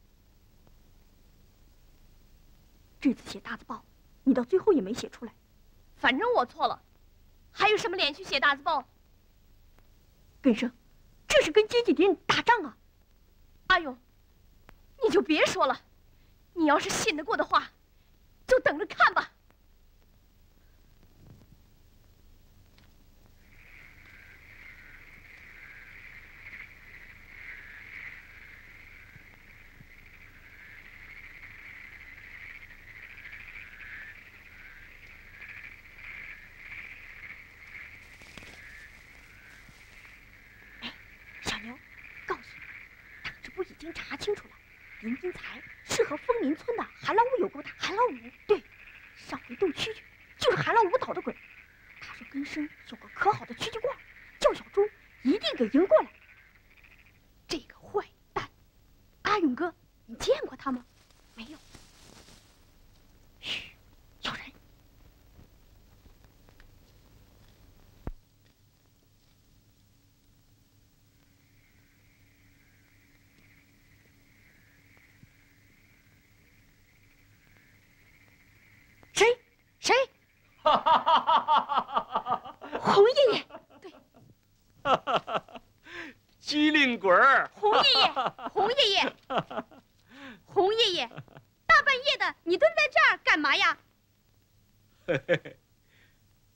Speaker 3: 这次写大字报，你到最后也没写出来。
Speaker 7: 反正我错了，还有什么脸去写大字报？
Speaker 3: 根生，这是跟阶级敌人打仗啊！
Speaker 7: 阿勇，你就别说了，你要是信得过的话，就等着看吧。
Speaker 3: 小牛，告诉你，党支部已经查清楚了，林金才是和枫林村的韩老五有勾搭。韩老五，对，上回斗蛐蛐就是韩老五捣的鬼。他说根生有个可好的蛐蛐罐，叫小猪一定给赢过来。这个坏蛋，阿勇哥，你见过他吗？没有。嘘，有人。谁？谁？红爷爷，对
Speaker 1: 机灵鬼儿，
Speaker 7: 红爷爷，红爷爷，红爷爷，大半夜的你蹲在这儿干嘛呀？
Speaker 1: 嘿嘿嘿，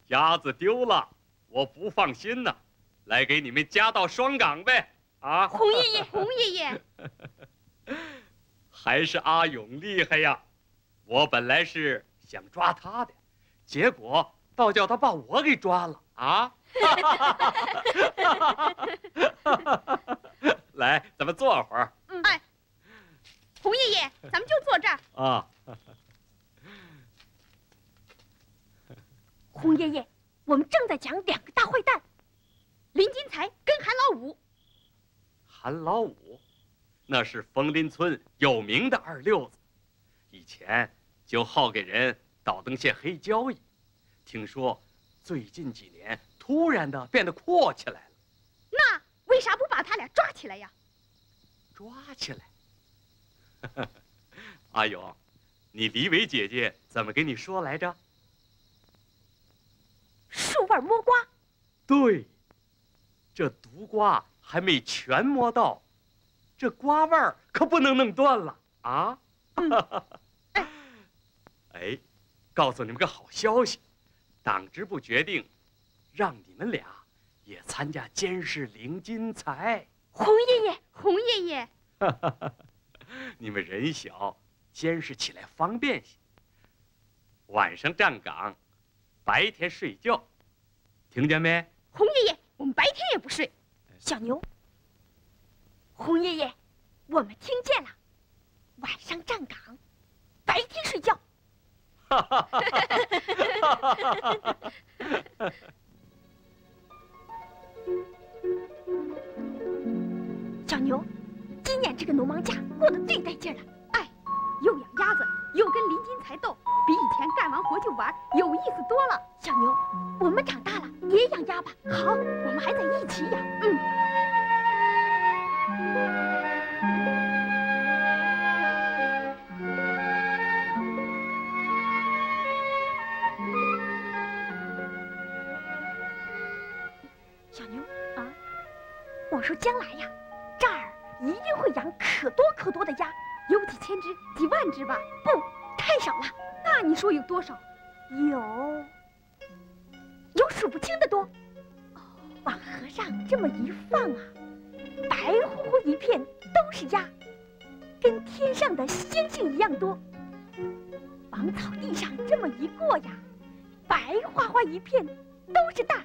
Speaker 1: 鸭子丢了，我不放心呐，来给你们家到双岗呗。啊，
Speaker 7: 红爷爷，红爷爷，
Speaker 1: 还是阿勇厉害呀！我本来是想抓他的，结果倒叫他把我给抓了。啊！来，咱们坐会儿。
Speaker 7: 嗯，哎，洪爷爷，咱们就坐这儿。
Speaker 1: 啊。
Speaker 3: 洪爷爷，我们正在讲两个大坏蛋，
Speaker 7: 林金才跟韩老五，
Speaker 1: 韩老五，那是枫林村有名的二溜子，以前就好给人倒腾些黑交易，听说最近几年突然的变得阔起来了，
Speaker 7: 那为啥不把他俩抓起来呀？
Speaker 1: 抓起来。阿勇，你李伟姐姐怎么跟你说来着？
Speaker 3: 树味摸瓜。
Speaker 1: 对，这毒瓜还没全摸到，这瓜味儿可不能弄断了啊！哎，告诉你们个好消息，党支部决定让你们俩也参加监视林金才。
Speaker 7: 洪爷爷，洪爷爷，
Speaker 1: 你们人小，监视起来方便些。晚上站岗，白天睡觉，听见没？
Speaker 7: 洪爷爷，我们白天也不睡。
Speaker 3: 小牛，洪爷爷，我们听见了，晚上站岗，白天睡觉。小牛，今年这个农忙假过得最带劲了。
Speaker 7: 哎，又养鸭子，又跟林金才斗，比以前干完活就玩有意思多了。
Speaker 3: 小牛，我们长大了也养鸭吧。
Speaker 7: 好，我们还在一起养。嗯。
Speaker 3: 我说将来呀，这儿一定会养可多可多的鸭，
Speaker 7: 有几千只、几万只吧？
Speaker 3: 不，太少了，
Speaker 7: 那你说有多少？
Speaker 3: 有，有数不清的多。往河上这么一放啊，白乎乎一片都是鸭，跟天上的星星一样多。往草地上这么一过呀，白花花一片都是蛋，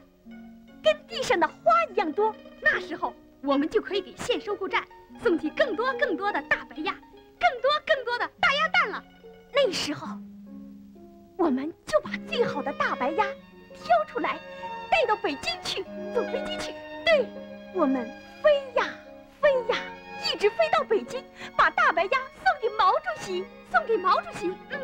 Speaker 3: 跟地上的花一样多。
Speaker 7: 那时候我们就可以给县收购站送去更多更多的大白鸭，更多更多的大鸭蛋了。
Speaker 3: 那时候，我们就把最好的大白鸭挑出来，带到北京去，坐飞机去。对，我们飞呀飞呀，一直飞到北京，把大白鸭送给毛主席，
Speaker 7: 送给毛主席。嗯。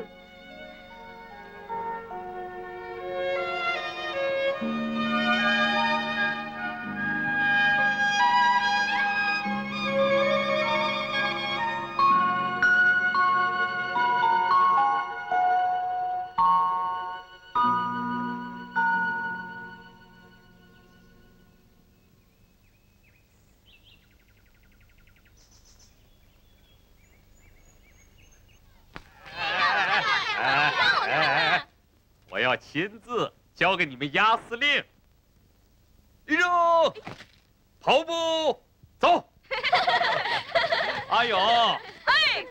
Speaker 1: 亲自交给你们押司令。立正，跑步，走。阿勇，
Speaker 7: 哎，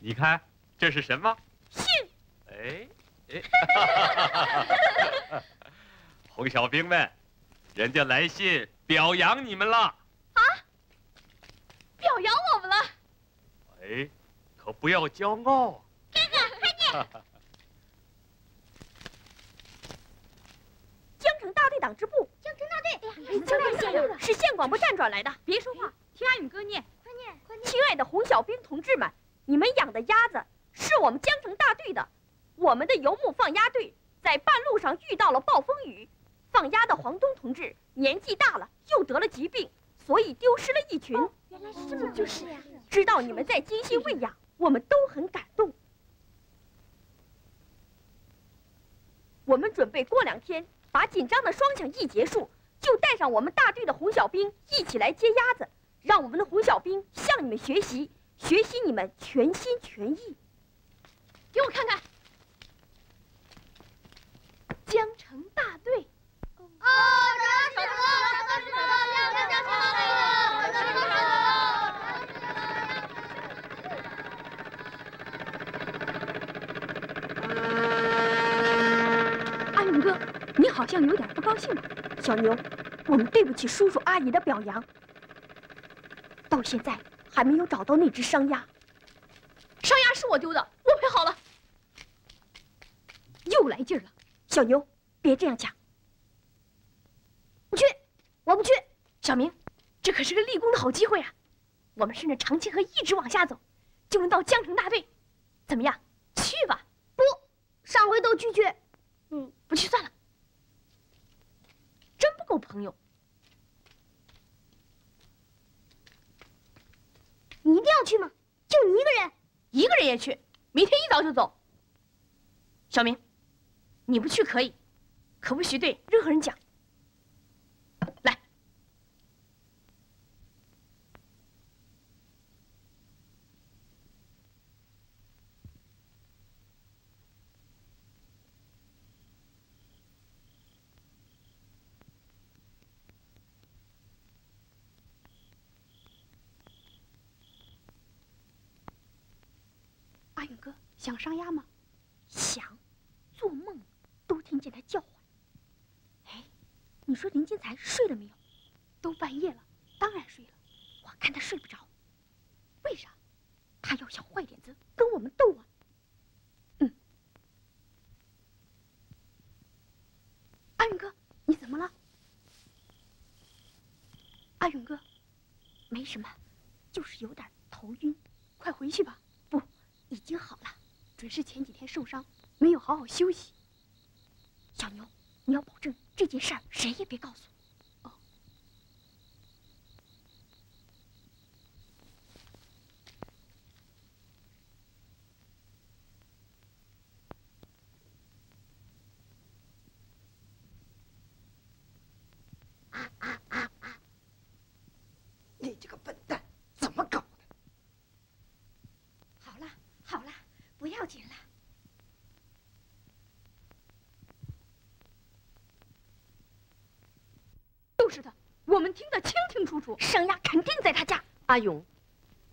Speaker 1: 你看这是什么？
Speaker 7: 信。
Speaker 1: 哎哎，红小兵们，人家来信表扬你们了。啊？
Speaker 7: 表扬我们了？
Speaker 1: 哎，可不要骄傲。
Speaker 2: 哥哥，快点。
Speaker 3: 党支部，
Speaker 2: 江城大队，
Speaker 3: 哎呀，江先生是县广播站转来的。
Speaker 7: 别说话，听阿勇哥念，
Speaker 2: 快念，快念。
Speaker 3: 亲爱的红小兵同志们，你们养的鸭子是我们江城大队的。我们的游牧放鸭队在半路上遇到了暴风雨，放鸭的黄东同志年纪大了，又得了疾病，所以丢失了一群。
Speaker 2: 原来是这么回事呀！
Speaker 3: 知道你们在精心喂养，我们都很感动。我们准备过两天。把紧张的双响一结束，就带上我们大队的红小兵一起来接鸭子，让我们的红小兵向你们学习，学习你们全心全意。
Speaker 7: 给我看看，江城大队。
Speaker 2: 哦，江城，江城，江城，江城，
Speaker 3: 阿勇哥。你好像有点不高兴，小牛，我们对不起叔叔阿姨的表扬。到现在还没有找到那只伤鸭，
Speaker 7: 伤鸭是我丢的，我赔好了。
Speaker 3: 又来劲了，小牛，别这样讲。
Speaker 7: 不去，我不去。小明，这可是个立功的好机会啊！我们顺着长清河一直往下走，就能到江城大队。怎么样？去吧。
Speaker 2: 不，上回都拒绝。
Speaker 7: 嗯，不去算了。真不够朋友！
Speaker 2: 你一定要去吗？就你一个人？
Speaker 7: 一个人也去，明天一早就走。小明，你不去可以，可不许对任何人讲。
Speaker 3: 阿勇哥想上鸭吗？想，做梦都听见他叫唤。哎，你说林金才睡了没有？都半夜了，当然睡了。我看他睡不着，为啥？他要想坏点子跟我们斗啊？嗯。阿勇哥，你怎么了？阿勇哥，没什么，就是有点头晕，快回去吧。不已经好了，准是前几天受伤，没有好好休息。小牛，你要保证这件事儿谁也别告诉。哦。
Speaker 4: 你这个笨蛋，怎么搞？
Speaker 3: 不要紧了，
Speaker 7: 就是他，我们听得清清楚楚。
Speaker 3: 生鸭肯定在他家。
Speaker 8: 阿勇，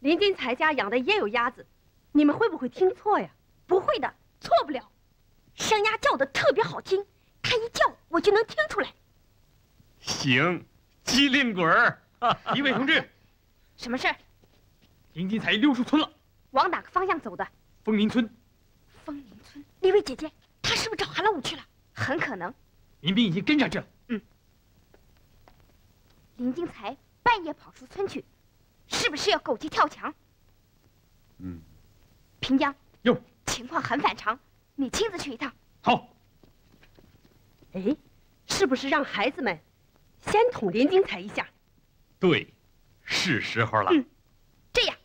Speaker 8: 林金才家养的也有鸭子，你们会不会听错呀？
Speaker 3: 不会的，错不了。生鸭叫的特别好听，它一叫我就能听出来。
Speaker 1: 行，机灵鬼儿。
Speaker 6: 一位同志，
Speaker 7: 什么事儿？
Speaker 6: 林金才溜出村了，
Speaker 2: 往哪个方向走的？
Speaker 6: 枫林村。
Speaker 2: 枫林村，
Speaker 3: 李薇姐姐，他是不是找韩老五去了？
Speaker 2: 很可能。
Speaker 6: 民兵已经跟上去了。
Speaker 2: 嗯。林金才半夜跑出村去，是不是要狗急跳墙？
Speaker 1: 嗯。
Speaker 2: 平江。
Speaker 6: 哟。
Speaker 2: 情况很反常，你亲自去一趟。
Speaker 6: 好。
Speaker 8: 哎，是不是让孩子们先捅林金才一下？
Speaker 1: 对，是时候了。
Speaker 2: 嗯。这样，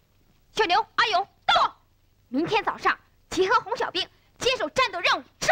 Speaker 2: 小牛、阿勇到，明天早上集合红小兵，接手战斗任务。是。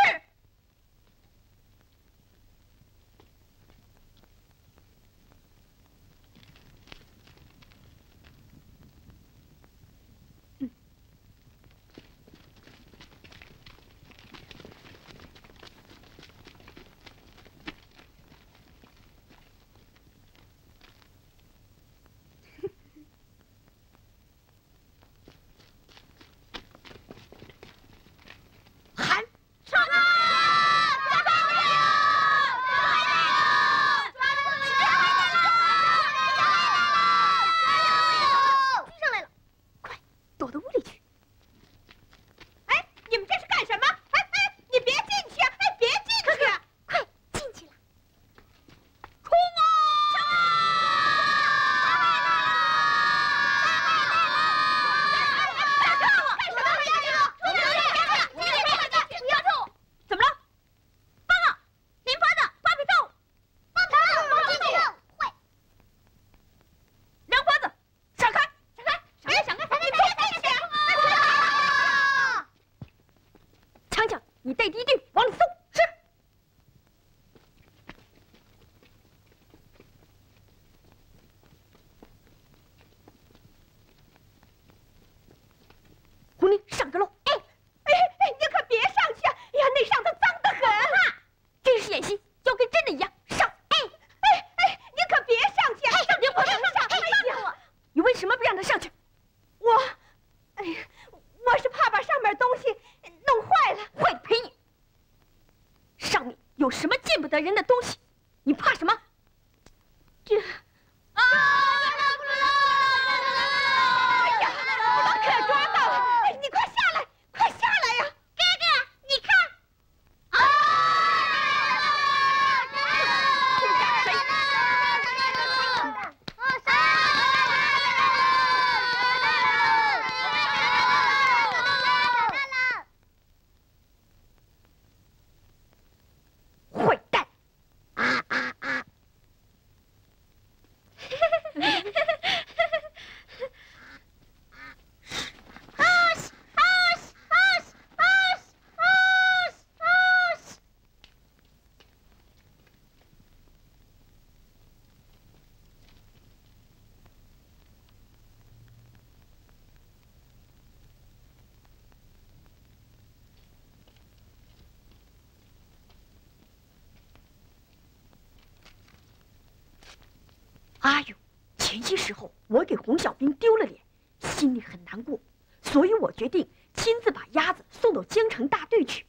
Speaker 3: 阿勇，前些时候我给洪小兵丢了脸，心里很难过，所以我决定亲自把鸭子送到江城大队去。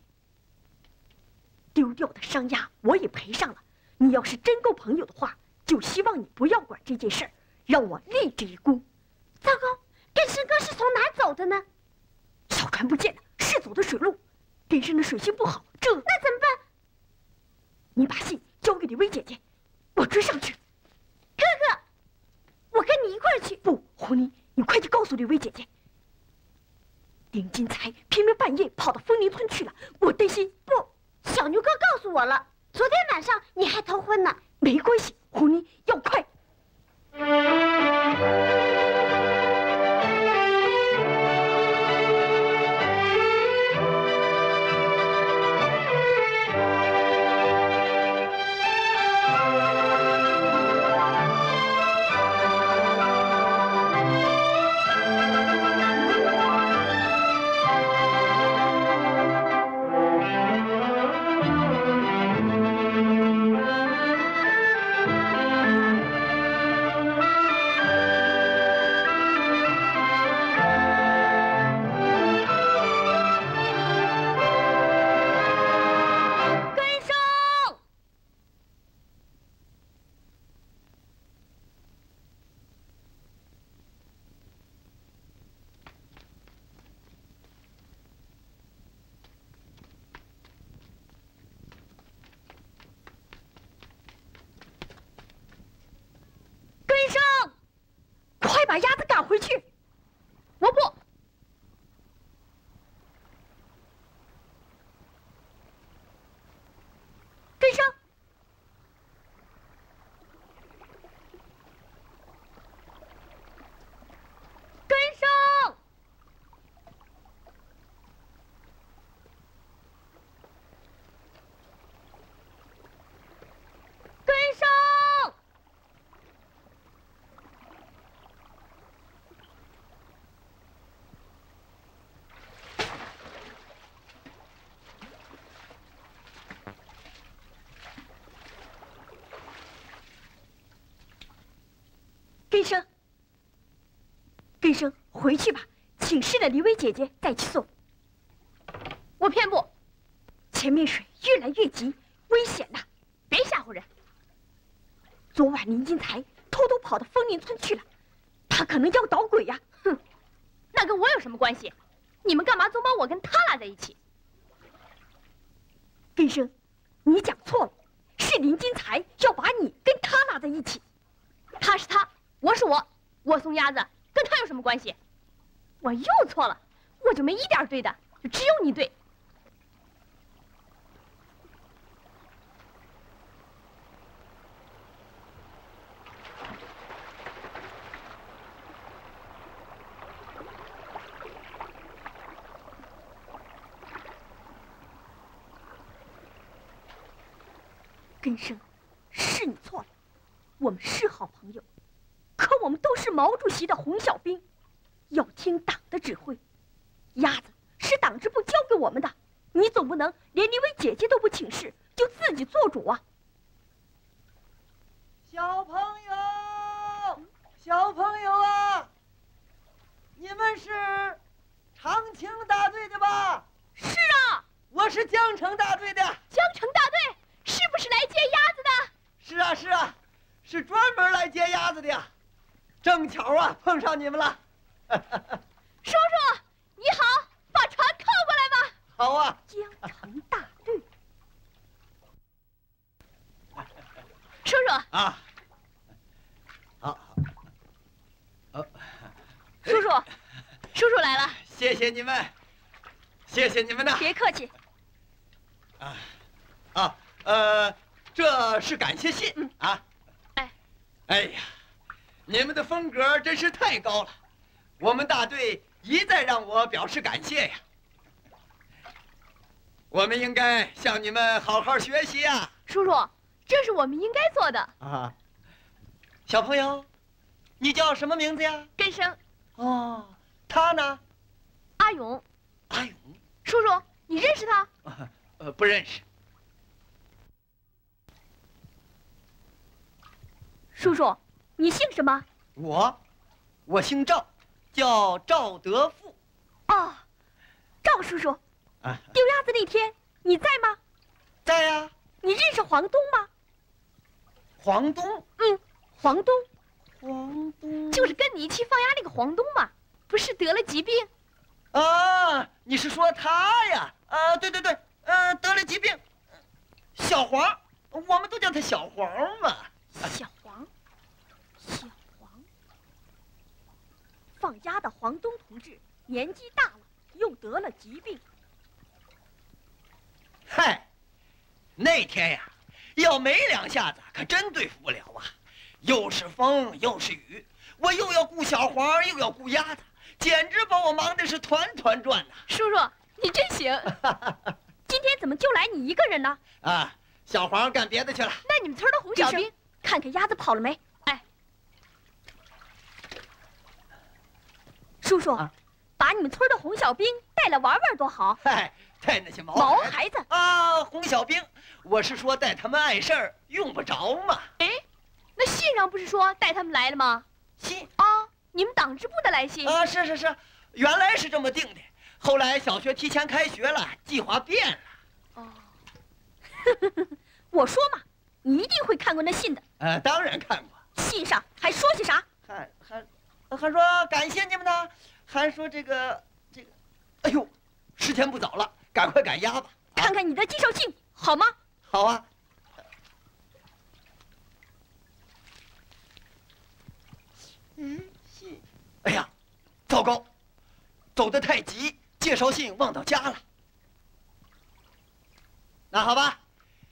Speaker 3: 丢掉的伤鸭我也赔上了。你要是真够朋友的话，就希望你不要管这件事儿，让我立这一功。
Speaker 7: 糟糕，根生哥是从哪走的呢？
Speaker 3: 小船不见了，是走的水路。根生的水性不好，这
Speaker 7: 那怎么办？
Speaker 3: 你把信交给李薇姐姐，我追上去。
Speaker 7: 哥哥，我跟你一块儿去。
Speaker 3: 不，胡妮，你快去告诉李薇姐姐，林金才偏偏半夜跑到枫林村去了，我担心。
Speaker 7: 不，小牛哥告诉我了，昨天晚上你还逃婚呢。
Speaker 3: 没关系，胡妮，要快。根生，根生，回去吧，请示了李薇姐姐再去送。
Speaker 9: 我偏不，
Speaker 3: 前面水越来越急，危险呐！
Speaker 9: 别吓唬人。
Speaker 3: 昨晚林金才偷偷跑到枫林村去了，他可能要捣鬼呀！
Speaker 9: 哼，那跟我有什么关系？你们干嘛总把我跟他拉在一起？
Speaker 3: 根生，你讲错了，是林金才要把你跟他拉在一起。
Speaker 9: 他是他，我是我，我送鸭子跟他有什么关系？我又错了，我就没一点对的，就只有你对。
Speaker 3: 根生，是你错了，我们是好朋友，可我们都是毛主席的红小兵，要听党的指挥。鸭子是党支部交给我们的，你总不能连李薇姐姐都不请示就自己做主啊！
Speaker 10: 小朋友，小朋友啊，你们是长青大队的吧？
Speaker 9: 是啊，
Speaker 10: 我是江城大队的。
Speaker 9: 江城大队。是不是来接鸭子的？
Speaker 10: 是啊，是啊，是专门来接鸭子的呀。正巧啊，碰上你们了。
Speaker 9: 叔叔，你好，把船靠过来吧。
Speaker 10: 好啊。
Speaker 3: 江城大队。
Speaker 9: 叔叔。
Speaker 10: 啊。好。
Speaker 9: 好。叔叔，叔叔来了。
Speaker 10: 谢谢你们，谢谢你们呐。
Speaker 9: 别客气。
Speaker 10: 啊，啊。呃，这是感谢信啊！
Speaker 9: 哎，
Speaker 10: 哎呀，你们的风格真是太高了，我们大队一再让我表示感谢呀。我们应该向你们好好学习呀，
Speaker 9: 叔叔，这是我们应该做的
Speaker 10: 啊。小朋友，你叫什么名字呀？
Speaker 9: 根生。
Speaker 10: 哦，他呢？
Speaker 9: 阿勇。
Speaker 10: 阿勇。
Speaker 9: 叔叔，你认识他？
Speaker 10: 呃，不认识。
Speaker 3: 叔叔，你姓什么？
Speaker 10: 我，我姓赵，叫赵德富。
Speaker 3: 哦，赵叔叔，啊，丢鸭子那天你在吗？
Speaker 10: 在呀。
Speaker 3: 你认识黄东吗？
Speaker 10: 黄东？
Speaker 3: 嗯，黄东。
Speaker 10: 黄东
Speaker 9: 就是跟你一起放鸭那个黄东嘛，不是得了疾病？
Speaker 10: 啊，你是说他呀？啊，对对对，呃，得了疾病。小黄，我们都叫他小黄嘛。
Speaker 3: 小黄。小黄，放鸭的黄东同志年纪大了，又得了疾病。
Speaker 10: 嗨，那天呀，要没两下子，可真对付不了啊！又是风又是雨，我又要顾小黄，又要顾鸭子，简直把我忙的是团团转呐！
Speaker 9: 叔叔，你真行！
Speaker 3: 今天怎么就来你一个人呢？
Speaker 10: 啊，小黄干别的去了。
Speaker 9: 那你们村的红小兵，
Speaker 3: 看看鸭子跑了没？哎叔叔，把你们村的红小兵带来玩玩多好。
Speaker 10: 嗨，带那些毛
Speaker 3: 毛孩子
Speaker 10: 啊！红小兵，我是说带他们碍事儿，用不着嘛。
Speaker 9: 哎，那信上不是说带他们来了吗？
Speaker 10: 信
Speaker 9: 啊，你们党支部的来信
Speaker 10: 啊！是是是，原来是这么定的。后来小学提前开学了，计划变了。哦，
Speaker 3: 我说嘛，你一定会看过那信的。
Speaker 10: 呃，当然看过。
Speaker 3: 信上还说些啥？
Speaker 10: 还还。还说感谢你们呢，还说这个这个，哎呦，时间不早了，赶快赶鸭吧。
Speaker 3: 看看你的介绍信好吗？
Speaker 10: 好啊。嗯，信。哎呀，糟糕，走得太急，介绍信忘到家了。那好吧，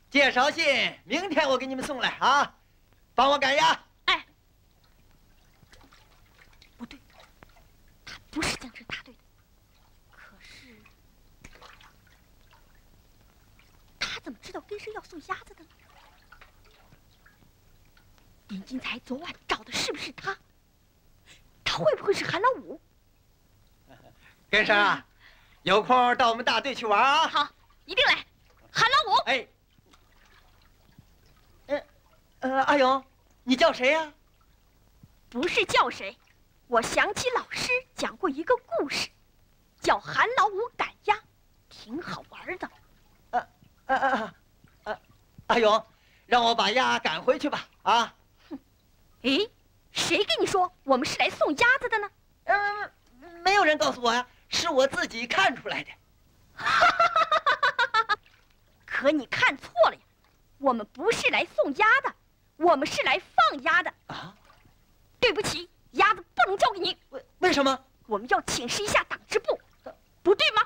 Speaker 10: 介绍信明天我给你们送来啊，帮我赶鸭。
Speaker 3: 不是江城大队的，可是他怎么知道根生要送鸭子的呢？林金才昨晚找的是不是他？他会不会是韩老五？
Speaker 10: 根生啊，有空到我们大队去玩啊！
Speaker 9: 好，一定来。韩老五，
Speaker 10: 哎，呃，呃，阿勇，你叫谁呀？
Speaker 3: 不是叫谁，我想起老师讲过一个故事，叫韩老五赶鸭，挺好玩的。
Speaker 10: 呃呃呃，阿勇，让我把鸭赶回去吧。啊，
Speaker 3: 诶，谁跟你说我们是来送鸭子的呢？
Speaker 10: 呃，没有人告诉我呀，是我自己看出来的。
Speaker 3: 可你看错了呀，我们不是来送鸭的，我们是来放鸭的。
Speaker 10: 啊，
Speaker 3: 对不起，鸭子不能交给你，
Speaker 10: 为为什么？
Speaker 3: 我们要请示一下党支部，不对吗？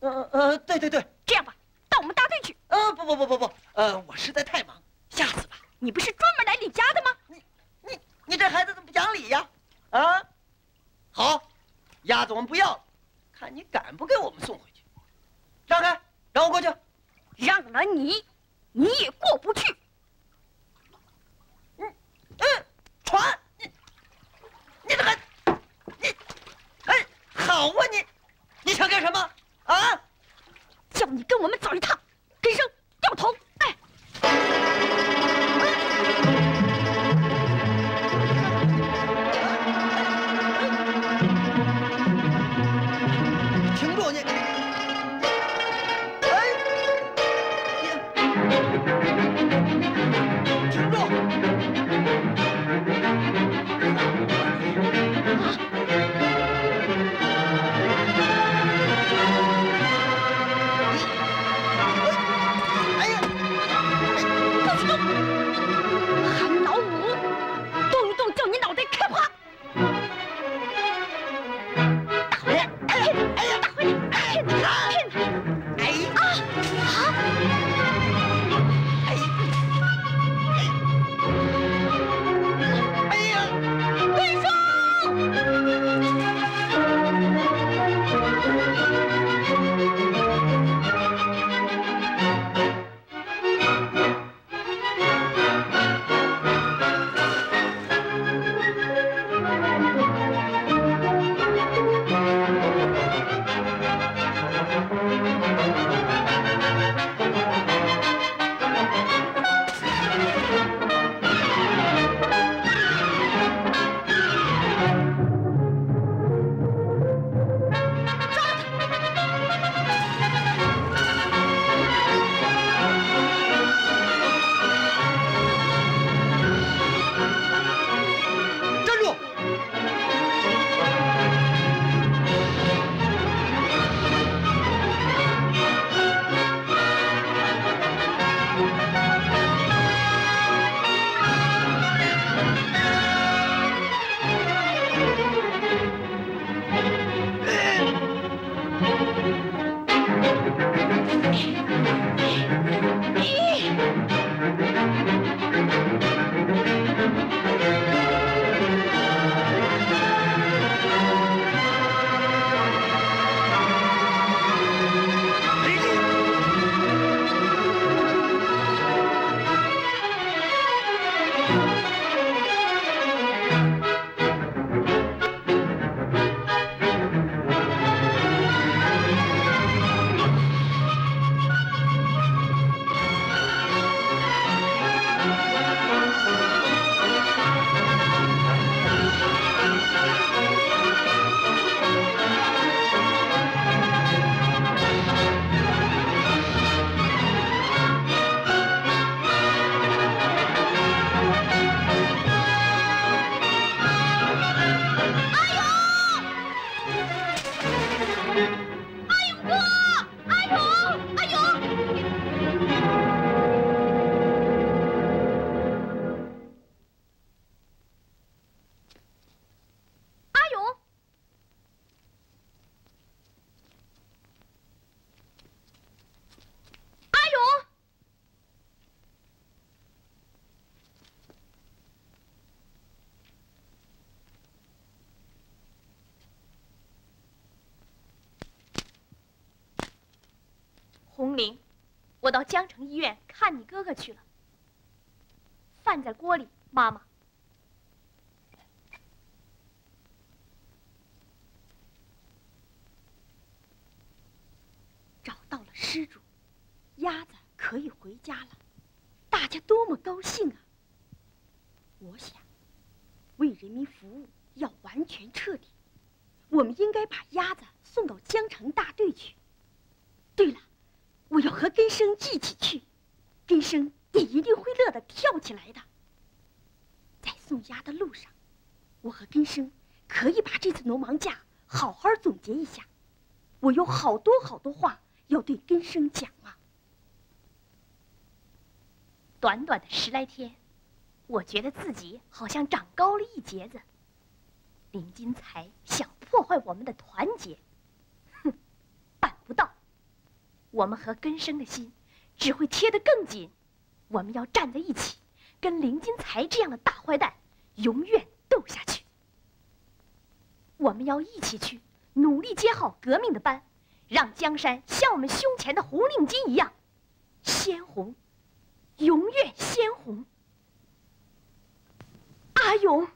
Speaker 10: 呃呃，对对对，
Speaker 3: 这样吧，到我们大队去。
Speaker 10: 呃，不不不不不，呃，我实在太忙，下次吧。
Speaker 3: 你不是专门来你家的吗？
Speaker 10: 你你你这孩子怎么不讲理呀？啊，好，鸭子我们不要了，看你敢不给我们送回去。让开，让我过去。
Speaker 3: 让了你，你也过不去。
Speaker 10: 嗯嗯，传你，你这个，你，哎，好啊你，你想干什么啊？
Speaker 3: 叫你跟我们走一趟，跟声掉头。
Speaker 9: 到江城医院看你哥哥去了。饭在锅里，妈妈。
Speaker 3: 找到了失主，鸭子可以回家了，大家多么高兴啊！我想，为人民服务要完全彻底。我们应该把鸭子送到江城大队去。对了，我要一起去，根生也一定会乐得跳起来的。在送鸭的路上，我和根生可以把这次农忙假好好总结一下。我有好多好多话要对根生讲啊。
Speaker 9: 短短的十来天，我觉得自己好像长高了一截子。林金才想破坏我们的团结，哼，办不到。我们和根生的心只会贴得更紧。我们要站在一起，跟林金才这样的大坏蛋永远斗下去。我们要一起去努力接好革命的班，让江山像我们胸前的红领巾一样鲜红，永远鲜红。阿勇。